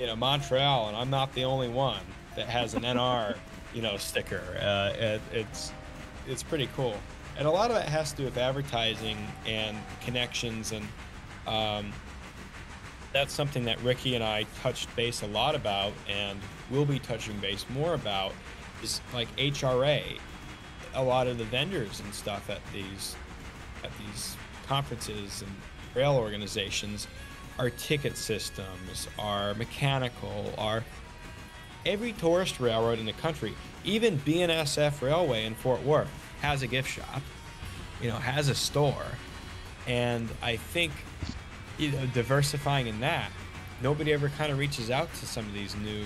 you know Montreal, and I'm not the only one that has an NR, you know, sticker. Uh, it, it's it's pretty cool, and a lot of it has to do with advertising and connections, and um, that's something that Ricky and I touched base a lot about, and will be touching base more about, is like HRA. A lot of the vendors and stuff at these at these conferences and rail organizations our ticket systems, our mechanical, our every tourist railroad in the country, even BNSF Railway in Fort Worth has a gift shop, you know, has a store, and I think you know diversifying in that, nobody ever kind of reaches out to some of these new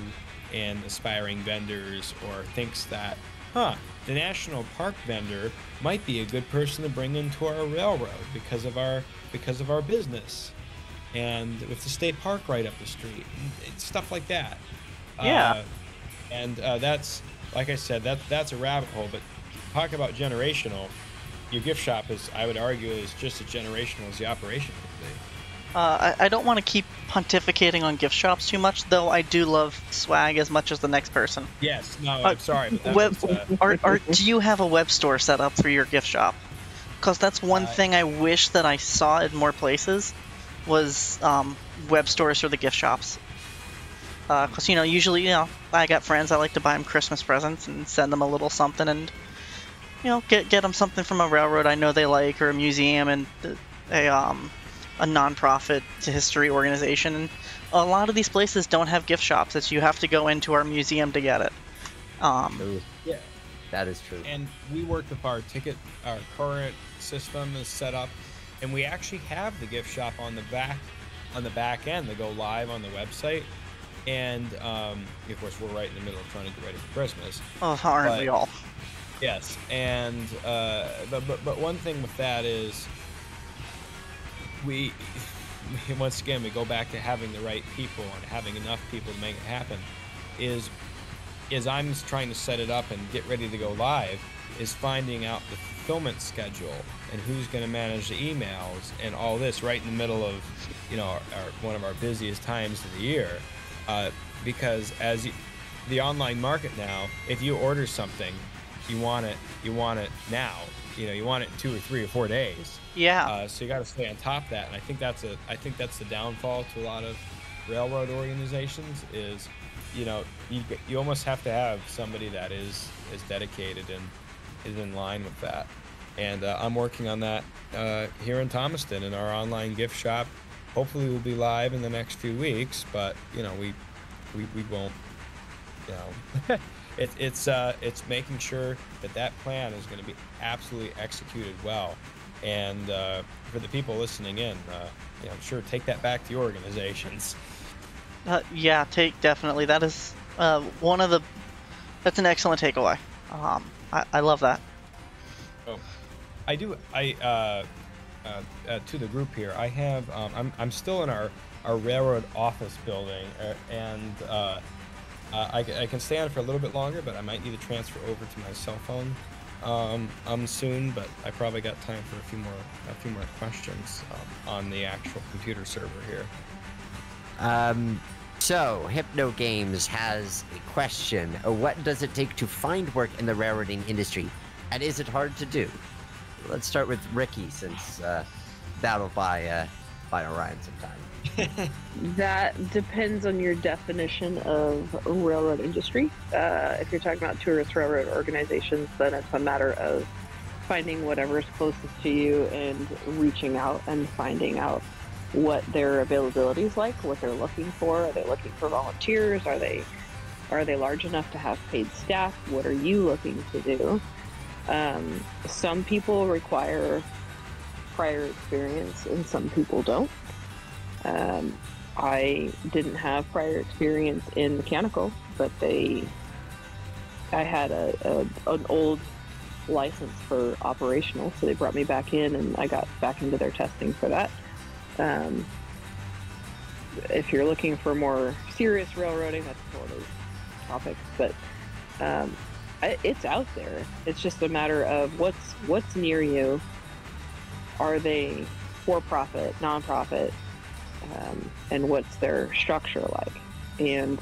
and aspiring vendors or thinks that, huh, the national park vendor might be a good person to bring into our railroad because of our because of our business and with the state park right up the street, stuff like that. Yeah. Uh, and uh, that's like I said, that that's a rabbit hole. But talk about generational. Your gift shop is, I would argue, is just as generational as the operation would be. Uh, I, I don't want to keep pontificating on gift shops too much, though. I do love swag as much as the next person. Yes. No, Uh, I'm sorry. But Web, was, uh, are, are, do you have a web store set up for your gift shop? Because that's one Uh, thing I wish that I saw in more places was um, web stores for the gift shops. Because you know, usually you know, I got friends. I like to buy them Christmas presents and send them a little something, and you know, get get them something from a railroad I know they like, or a museum, and a um, a nonprofit history organization. And a lot of these places don't have gift shops. It's you have to go into our museum to get it. Um, yeah. that is true. And we work with our ticket, our current system is set up, and we actually have the gift shop on the back, on the back end. They go live on the website, and um, of course we're right in the middle of trying to get ready for Christmas. oh, aren't But- we all? Yes, and uh, but, but but one thing with that is we once again we go back to having the right people and having enough people to make it happen. Is is I'm trying to set it up and get ready to go live is finding out the fulfillment schedule and who's going to manage the emails and all this right in the middle of you know our, our, one of our busiest times of the year uh, because as you, the online market now if you order something you want it you want it now. You know you want it in two or three or four days. Yeah. uh, so you got to stay on top of that. And i think that's a i think that's the downfall to a lot of railroad organizations is you know you, you almost have to have somebody that is is dedicated and is in line with that. And uh, i'm working on that uh, here in thomaston in our online gift shop. Hopefully we'll be live in the next few weeks but you know we we, we won't you know it, it's uh, it's making sure that that plan is going to be absolutely executed well and uh, for the people listening in uh, you know sure take that back to your organizations Uh, yeah, take definitely. That is uh, one of the. That's an excellent takeaway. Um, I, I love that. Oh, I do. I uh, uh, uh, to the group here. I have. Um, I'm I'm still in our our railroad office building, uh, and uh, I, I can stay on for a little bit longer, but I might need to transfer over to my cell phone um, um soon. But I probably got time for a few more a few more questions um, on the actual computer server here. Um, so, Hypno Games has a question. Uh, What does it take to find work in the railroading industry? And is it hard to do? Let's start with Ricky, since uh, that'll buy, uh, buy Orion some time. That depends on your definition of railroad industry. Uh, if you're talking about tourist railroad organizations, then it's a matter of finding whatever's closest to you and reaching out and finding out what their availability is like, what they're looking for. Are they looking for volunteers? Are they are they large enough to have paid staff? What are you looking to do? Um, some people require prior experience, and some people don't. Um, I didn't have prior experience in mechanical, but they, I had a, a an old license for operational, so they brought me back in, and I got back into their testing for that. Um, if you're looking for more serious railroading, that's a whole other topic, but um, I, it's out there. It's just a matter of what's what's near you. Are they for profit, nonprofit, um, and what's their structure like, and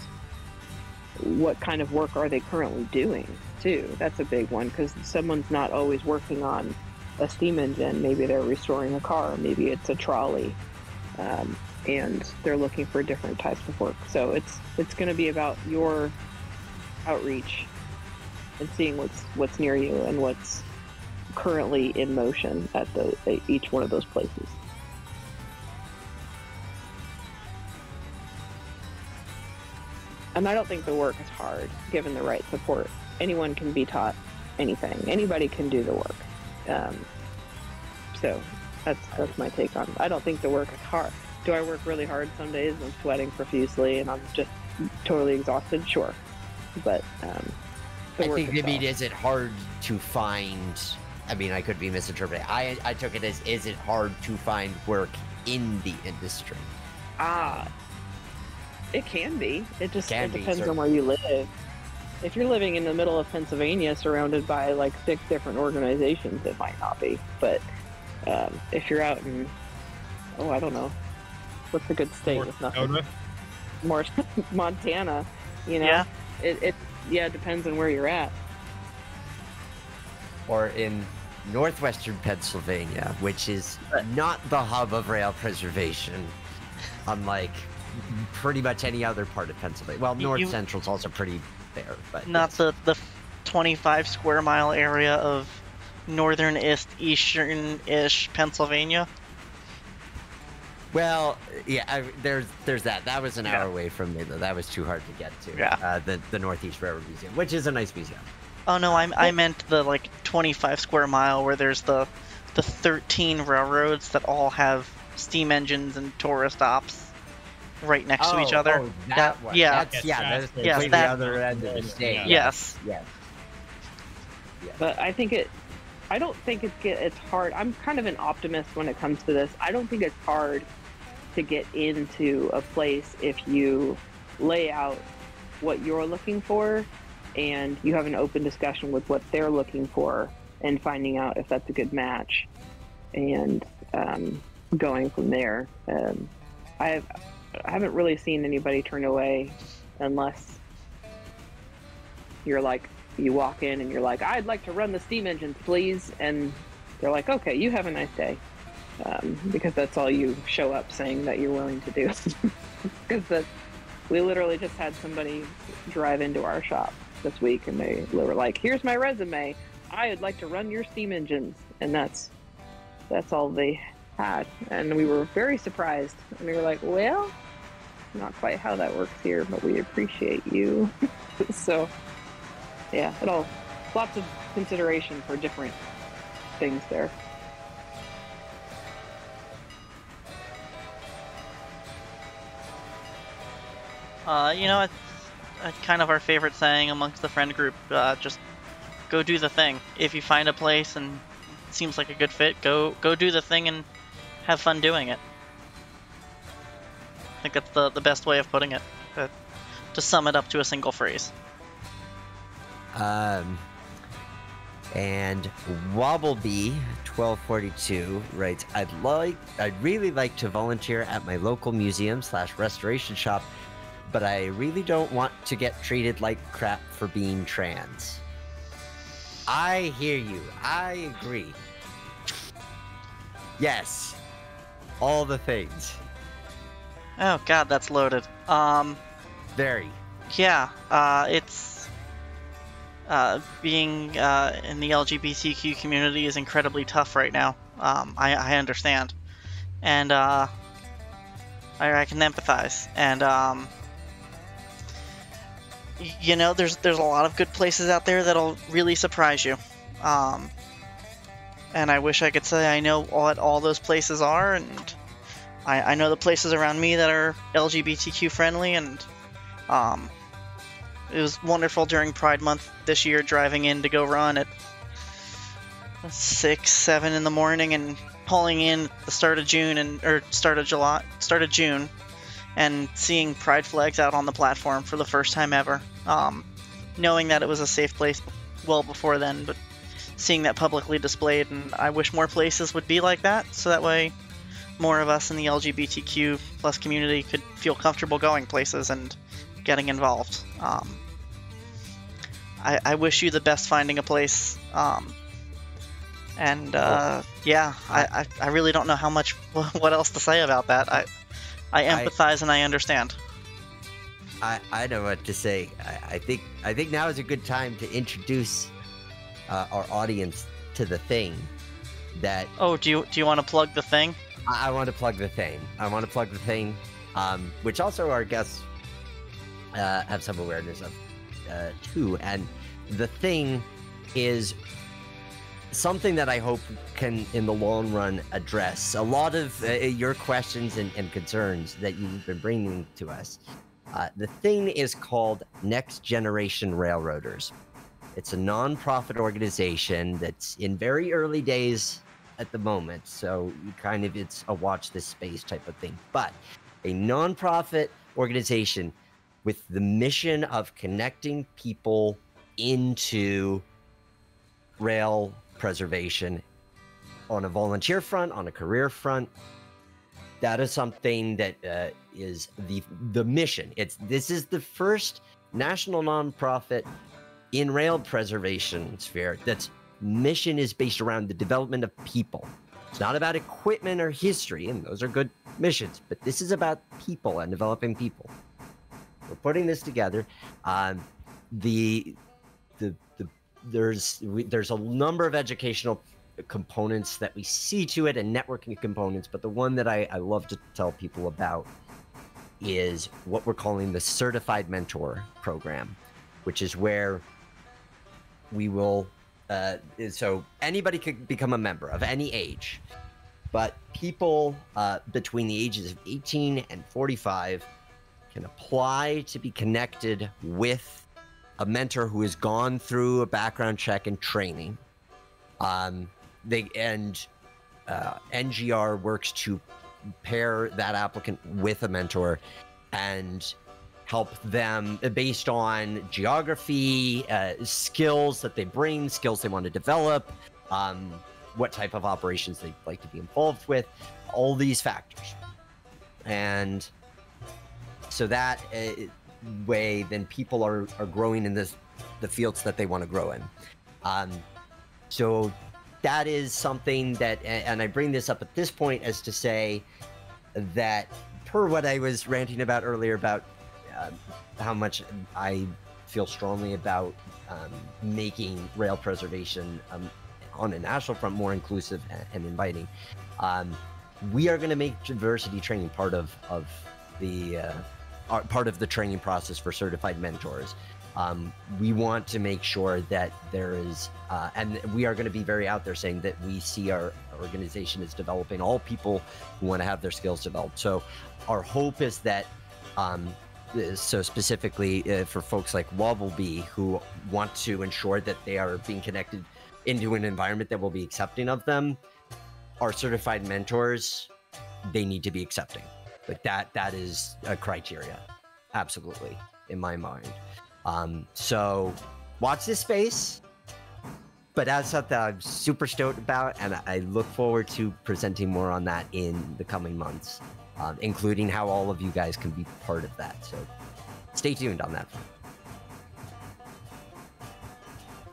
what kind of work are they currently doing too? That's a big one because someone's not always working on a steam engine. Maybe they're restoring a car. Maybe it's a trolley, um, and they're looking for different types of work. So it's it's going to be about your outreach and seeing what's what's near you and what's currently in motion at the at each one of those places. And I don't think the work is hard, given the right support. Anyone can be taught anything. Anybody can do the work. Um, so that's that's my take on. it. I don't think the work is hard. Do I work really hard some days? I'm sweating profusely and I'm just totally exhausted. Sure, but um, I think, I mean, is it hard to find? I mean, I could be misinterpreting. I, I took it as, is it hard to find work in the industry? Ah, it can be. It just Can it be, depends on where you live. If you're living in the middle of Pennsylvania, surrounded by like six different organizations, it might not be. But um, if you're out in, oh, I don't know, what's a good state North with nothing? Dakota? More Montana, you know. Yeah. It, it yeah it depends on where you're at. Or in northwestern Pennsylvania, which is not the hub of rail preservation, unlike pretty much any other part of Pennsylvania. Well, north you- central's also pretty bare, but Not the the 25 square mile area of northern ist eastern ish Pennsylvania. Well, yeah, I, there's there's that. That was an Yeah. hour away from me, though. That was too hard to get to. Yeah. Uh, the the Northeast Railroad Museum, which is a nice museum. Oh no, I I meant the like 25 square mile where there's the the 13 railroads that all have steam engines and tourist ops right next to each Oh, other. oh, that, That- one. yeah. That's, yeah, Yes, that's yes, completely that- other end of the state. Yeah. Yes. Yes. But I think it. I don't think it's get it's hard. I'm kind of an optimist when it comes to this. I don't think it's hard to get into a place if you lay out what you're looking for and you have an open discussion with what they're looking for and finding out if that's a good match and um, going from there. Um, I've I haven't really seen anybody turn away unless you're like you walk in and you're like, I'd like to run the steam engines, please. And they're like, okay, you have a nice day. Um, because that's all you show up saying that you're willing to do. Because we literally just had somebody drive into our shop this week and they, were like, here's my resume. I'd like to run your steam engines. And that's that's all they had. And we were very surprised. And we were like, well, not quite how that works here, but we appreciate you. so yeah, it all lots of consideration for different things there. Uh, you know, it's, kind of our favorite saying amongst the friend group. Uh, just go do the thing. If you find a place and seems like a good fit, go go do the thing and have fun doing it. I think that's the the best way of putting it. Uh, to sum it up to a single phrase. Um, and Wobblebee 1242 writes, "I'd like, I'd really like to volunteer at my local museum slash restoration shop, but I really don't want to get treated like crap for being trans." I hear you. I agree. Yes, all the things. Oh god, that's loaded. Um, Very. yeah, uh, it's uh, being uh, in the LGBTQ community is incredibly tough right now. Um, I, I understand, and uh, I, I can empathize. And um, you know, there's there's a lot of good places out there that'll really surprise you. Um, and I wish I could say I know what all those places are, and I, I know the places around me that are LGBTQ friendly, and um, it was wonderful during Pride Month this year, driving in to go run at six, seven in the morning, and pulling in the start of June and or start of July, start of June, and seeing Pride flags out on the platform for the first time ever. Um, knowing that it was a safe place well before then, but seeing that publicly displayed, and I wish more places would be like that, so that way more of us in the LGBTQ plus community could feel comfortable going places and getting involved. Um, I, I wish you the best finding a place. Um, and uh, yeah, I, I, I really don't know how much what else to say about that. I I I- empathize and I understand. I, I don't know what to say. I, I think I think now is a good time to introduce uh, our audience to the thing that Oh, do you do you want to plug the thing? I, I want to plug the thing. I want to plug the thing, um, which also our guests uh, have some awareness of uh, too. And the thing is something that I hope can, in the long run, address a lot of uh, your questions and, and concerns that you've been bringing to us. Uh, the thing is called Next Generation Railroaders. It's a nonprofit organization that's in very early days at the moment, so you kind of it's a watch this space type of thing. But a nonprofit organization with the mission of connecting people into rail preservation on a volunteer front, on a career front. That is something that uh, is the the mission. It's this is the first national nonprofit in rail preservation sphere that's mission is based around the development of people. It's not about equipment or history, and those are good missions, but this is about people and developing people. We're putting this together. Um, the, the the there's we, there's a number of educational components that we see to it and networking components, but the one that I, I love to tell people about is what we're calling the Certified Mentor Program, which is where we will uh, so anybody could become a member of any age but people uh, between the ages of 18 and 45 can apply to be connected with a mentor who has gone through a background check and training. Um, they and uh, ngr works to pair that applicant with a mentor and help them based on geography, uh, skills that they bring, skills they want to develop, um, what type of operations they'd like to be involved with, all these factors. And so that uh, way, then people are, are growing in this, the fields that they want to grow in. Um, so that is something that, and I bring this up at this point as to say that per what I was ranting about earlier about uh, how much I feel strongly about um, making rail preservation um, on a national front more inclusive and, inviting. Um, we are going to make diversity training part of of the uh, part of the training process for certified mentors. Um, we want to make sure that there is, uh, and we are going to be very out there saying that we see our organization is developing all people who want to have their skills developed. So, our hope is that um, so specifically uh, for folks like Wobblebee who want to ensure that they are being connected into an environment that will be accepting of them, our certified mentors, they need to be accepting. Like that, that is a criteria, absolutely, in my mind. Um, so watch this space. But that's something I'm super stoked about, and I look forward to presenting more on that in the coming months, um, including how all of you guys can be part of that. So stay tuned on that.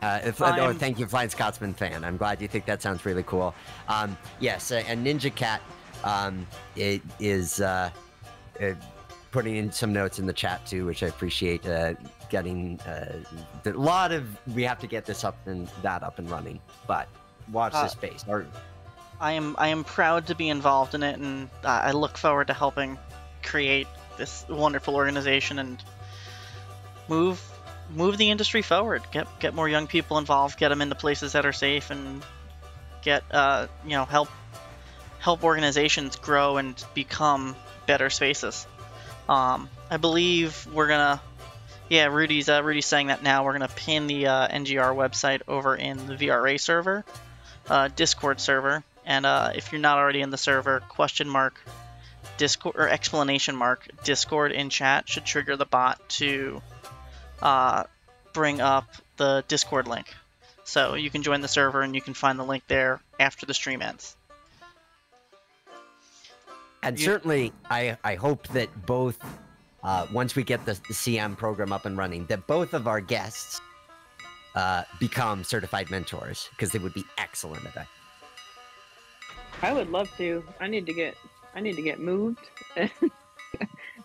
Uh, if, uh, oh, I'm- thank you, Flying Scotsman fan. I'm glad you think that sounds really cool. Um, yes, uh, and Ninja Cat um, it is uh, uh, putting in some notes in the chat too, which I appreciate. Uh, getting uh, a lot of we have to get this up and that up and running, but watch this space. Or, I am I am proud to be involved in it, and uh, I look forward to helping create this wonderful organization and move move the industry forward. Get get more young people involved. Get them into places that are safe, and get uh, you know help help organizations grow and become better spaces. Um, I believe we're gonna. Yeah, Rudy's uh, Rudy's saying that now. We're gonna pin the uh, NGR website over in the VRA server, uh, Discord server, and uh, if you're not already in the server, question mark Discord or explanation mark Discord in chat should trigger the bot to uh, bring up the Discord link. So you can join the server and you can find the link there after the stream ends. and you- certainly, I I hope that both uh, once we get the, the CM program up and running, that both of our guests uh, become certified mentors because they would be excellent at that. I would love to. I need to get. I need to get moved.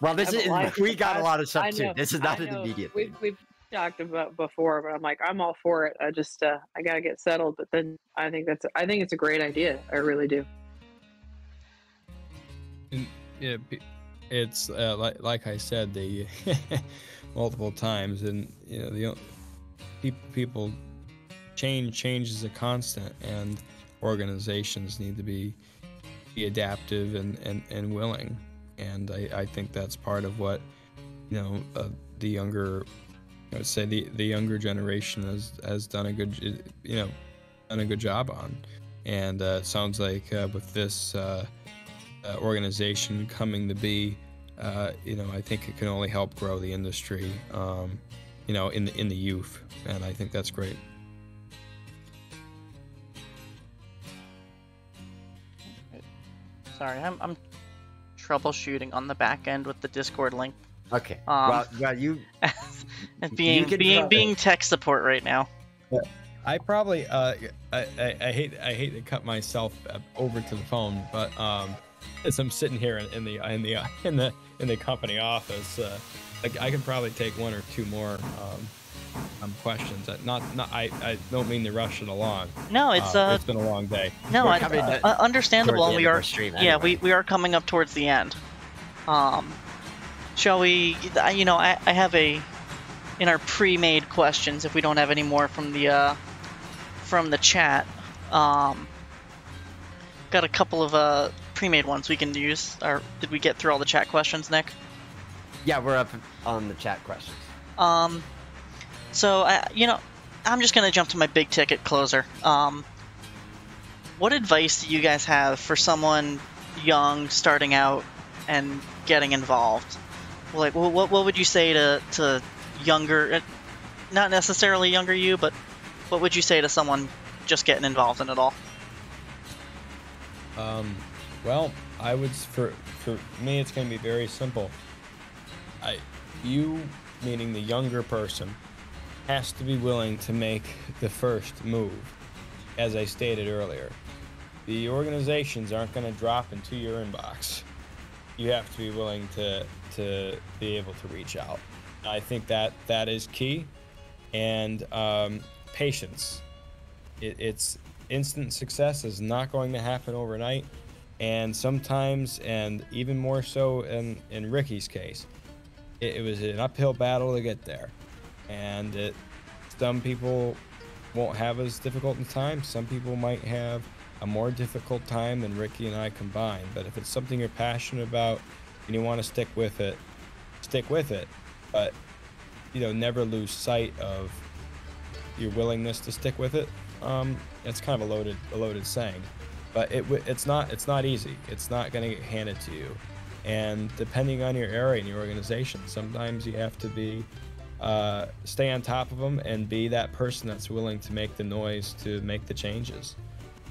Well, this is we got a lot of stuff too. This is not an immediate We've thing. we've talked about before, but I'm like I'm all for it. I just uh, I gotta get settled. But then I think that's I think it's a great idea. I really do. Yeah, pe- it's uh, like like I said the multiple times, and you know the people people change change is a constant, and organizations need to be be adaptive and and, and willing, and I, I think that's part of what you know uh, the younger I would say the the younger generation has has done a good you know done a good job on, and uh, it sounds like uh, with this. Uh, uh, organization coming to be, uh, you know, I think it can only help grow the industry, um, you know, in the in the youth, and I think that's great. Sorry, I'm, I'm troubleshooting on the back end with the Discord link. Okay. Um, well, well, you and being can being try- being tech support right now. I probably, uh, I, I, I hate I hate to cut myself uh, over to the phone, but um, as I'm sitting here in, in the in the in the in the company office, uh, I, I can probably take one or two more um, um, questions. Uh, Not not I, I don't mean to rush it along. No, it's Uh, uh, it's been a long day. no, I, uh, to- uh, understandable, and we are our stream yeah, we, we are coming up towards the end. Um, shall we? You know, I, I have a in our pre-made questions. If we don't have any more from the uh, from the chat, um, got a couple of uh, pre-made ones we can use. Or did we get through all the chat questions, Nick? yeah, we're up on the chat questions. Um, so I, you know, I'm just gonna jump to my big ticket closer. Um, what advice do you guys have for someone young starting out and getting involved? Like, what what would you say to to younger, eh, not necessarily younger you, but what would you say to someone just getting involved in it all? Um, well, I would for for me it's going to be very simple. I you meaning the younger person has to be willing to make the first move. As I stated earlier, the organizations aren't going to drop into your inbox. You have to be willing to to be able to reach out. I think that that is key, and um, patience. It, it's instant success is not going to happen overnight, and sometimes, and even more so in in Ricky's case, it, it was an uphill battle to get there, and it some people won't have as difficult a time. Some people might have a more difficult time than Ricky and I combined. But if it's something you're passionate about and you want to stick with it, stick with it. But you know, never lose sight of your willingness to stick with it Um, it's kind of a loaded a loaded saying, but it it's not it's not easy. It's not going to get handed to you, and depending on your area and your organization, sometimes you have to be uh, stay on top of them and be that person that's willing to make the noise to make the changes.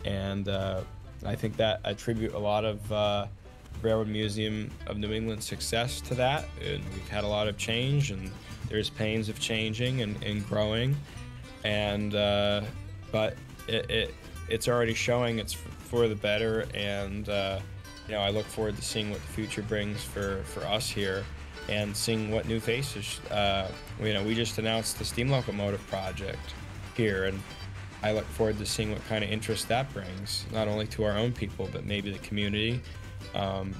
And uh, I think that I attribute a lot of uh, Railroad Museum of New England success to that. And we've had a lot of change, and there's pains of changing and, and growing. And uh, but it, it it's already showing it's for the better. And uh, you know, I look forward to seeing what the future brings for for us here and seeing what new faces. Uh, you know, we just announced the steam locomotive project here, and I look forward to seeing what kind of interest that brings, not only to our own people, but maybe the community, um,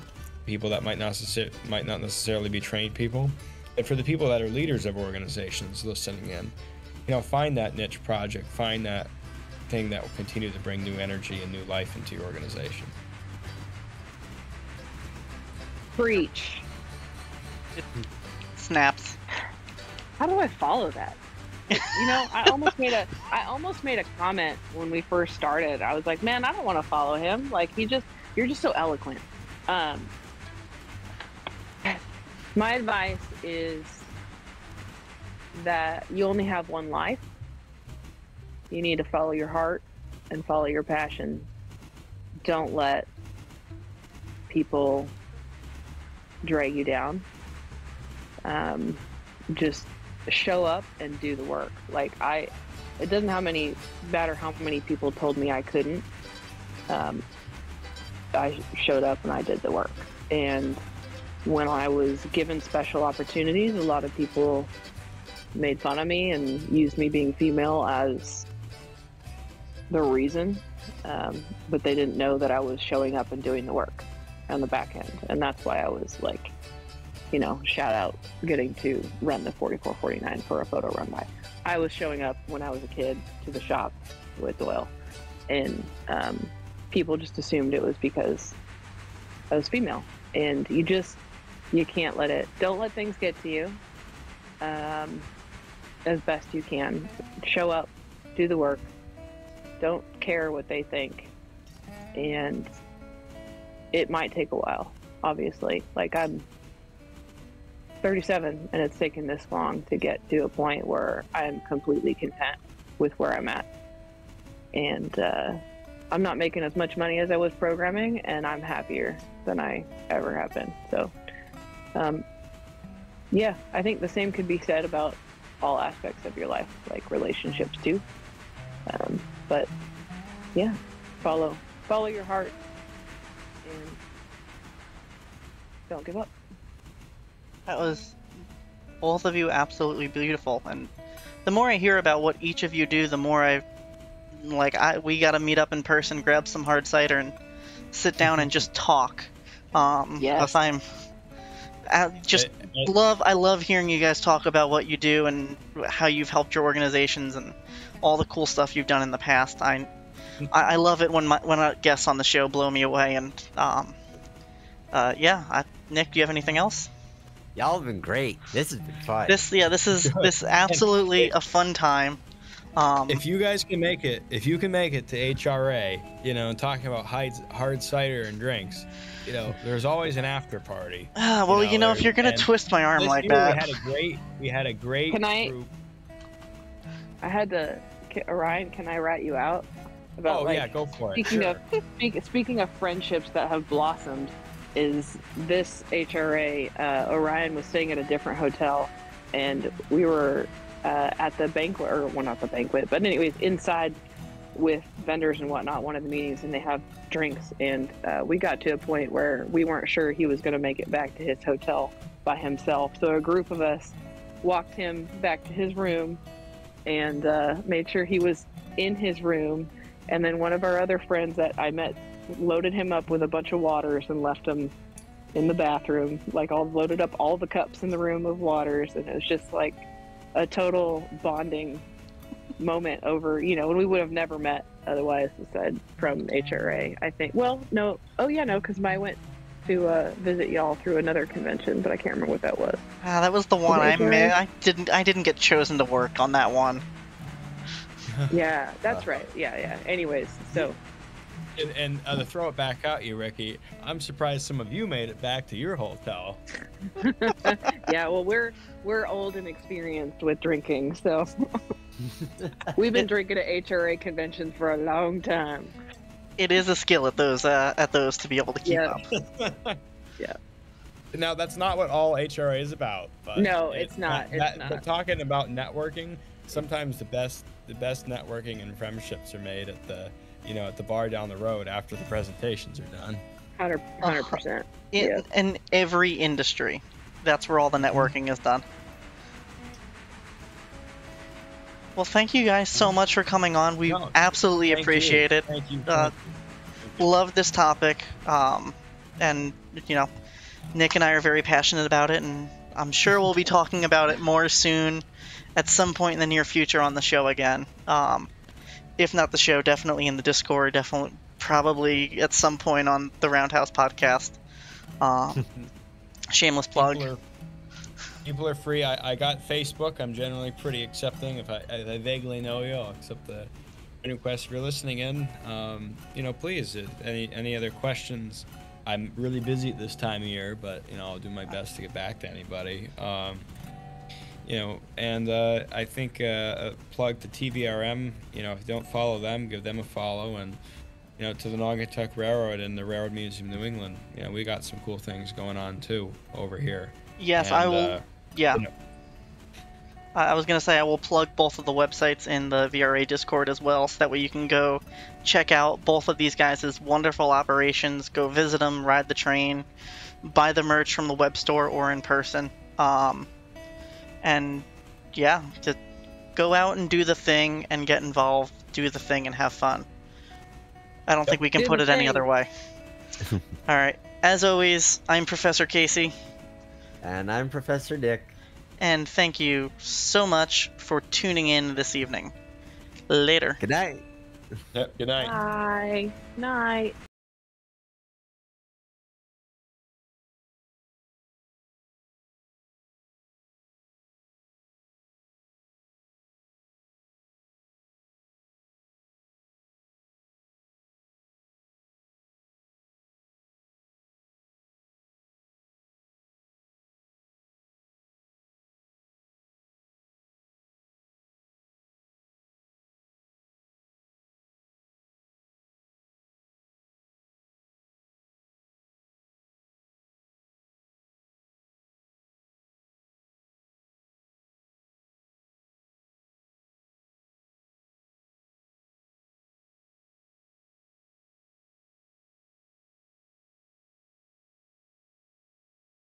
people that might not might not necessarily be trained people, and for the people that are leaders of organizations listening in, you know, find that niche project, find that thing that will continue to bring new energy and new life into your organization. Snaps. How do I follow that? you know, I almost made a I almost made a comment when we first started. I was like, man, I don't want to follow him. Like he just you're just so eloquent. Um, my advice is that you only have one life. You need to follow your heart and follow your passion. Don't let people drag you down. Um, just show up and do the work. Like I, it doesn't how many matter how many people told me I couldn't. Um, I showed up and I did the work. And when I was given special opportunities, a lot of people made fun of me and used me being female as the reason. Um, but they didn't know that I was showing up and doing the work on the back end. And that's why I was like, you know, shout out getting to run the 4449 for a photo run by. I was showing up when I was a kid to the shop with Doyle, and um, people just assumed it was because I was female. And you just, you can't let it, don't let things get to you um, as best you can. Show up, do the work, don't care what they think. And it might take a while, obviously. Like, I'm 37 and it's taken this long to get to a point where I'm completely content with where I'm at. And uh, I'm not making as much money as I was programming, and I'm happier than I ever have been. So, um, yeah, I think the same could be said about all aspects of your life, like relationships too. Um, but yeah, follow follow your heart and don't give up. That was both of you absolutely beautiful, and the more I hear about what each of you do, the more I like. I we got to meet up in person, grab some hard cider, and sit down and just talk. Um, Yes. because I'm I just I- I- love. I love hearing you guys talk about what you do and how you've helped your organizations and all the cool stuff you've done in the past. I I, I love it when my when uh, guests on the show blow me away, and um, uh, yeah. I, Nick, do you have anything else? Y'all have been great. This has been fun. This yeah, this is this absolutely a fun time. Um, if you guys can make it, if you can make it to HRA, you know, and talking about hard, hard cider and drinks, you know, there's always an after party. ah, well, you know, know, if you're gonna twist my arm like year that, we had a great, we had a great Can I- group. I had to, K- Orion, can I rat you out? About Oh like, yeah, go for it. speaking Sure. of speak, speaking of friendships that have blossomed, is this HRA? Uh, Orion was staying at a different hotel, and we were uh, at the banquet, or well, not the banquet, but anyways, inside with vendors and whatnot. One of the meetings, and they have drinks, and uh, we got to a point where we weren't sure he was going to make it back to his hotel by himself. So a group of us walked him back to his room and uh, made sure he was in his room. And then one of our other friends that I met loaded him up with a bunch of waters and left him in the bathroom, like all loaded up all the cups in the room of waters. And it was just like a total bonding moment over, you know, and we would have never met otherwise, aside from HRA, I think. Well, no, oh yeah, no, because I went to uh, visit y'all through another convention, but I can't remember what that was. ah, that was the one I Okay. I didn't I didn't get chosen to work on that one. Yeah, that's right. Yeah, yeah. Anyways, so And, and uh, to throw it back at you, Ricky, I'm surprised some of you made it back to your hotel. yeah, well, we're we're old and experienced with drinking, so we've been drinking at HRA conventions for a long time. It is a skill at those uh, at those to be able to keep Yeah. up. Yeah. Now that's not what all HRA is about. But No, it- it's not, that- it's that- not. But talking about networking, sometimes the best the best networking and friendships are made at the you know at the bar down the road after the presentations are done. Hundred hundred percent. In, Yeah. in every industry, that's where all the networking is done. Well, thank you guys so much for coming on. We No, absolutely Thank you. appreciate it. Thank you. Uh, love this topic um, and you know nick and i are very passionate about it and i'm sure we'll be talking about it more soon at some point in the near future on the show again um, if not the show definitely in the discord definitely probably at some point on the roundhouse podcast um, shameless plug People are, people are free. I, I got Facebook. I'm generally pretty accepting. If I, if I vaguely know you, I'll accept the request. If you're listening in, um, you know, please, any any other questions? I'm really busy at this time of year, but you know, I'll do my best to get back to anybody. Um, you know, and uh, I think uh, a plug to TVRM. You know, if you don't follow them, give them a follow, and you know, to the Naugatuck Railroad and the Railroad Museum of New England. You know, we got some cool things going on too over here. yes i will uh, yeah you know. I I was gonna say I will plug both of the websites in the VRA Discord as well, so that way you can go check out both of these guys' wonderful operations. Go visit them, ride the train, buy the merch from the web store or in person. Um, and yeah, to go out and do the thing and get involved, do the thing and have fun. I don't think we can Do put the it any other way. All right. As always, I'm Professor Casey. And I'm Professor Dick. and thank you so much for tuning in this evening. Later. Good night. Yep, good night. Bye. Night.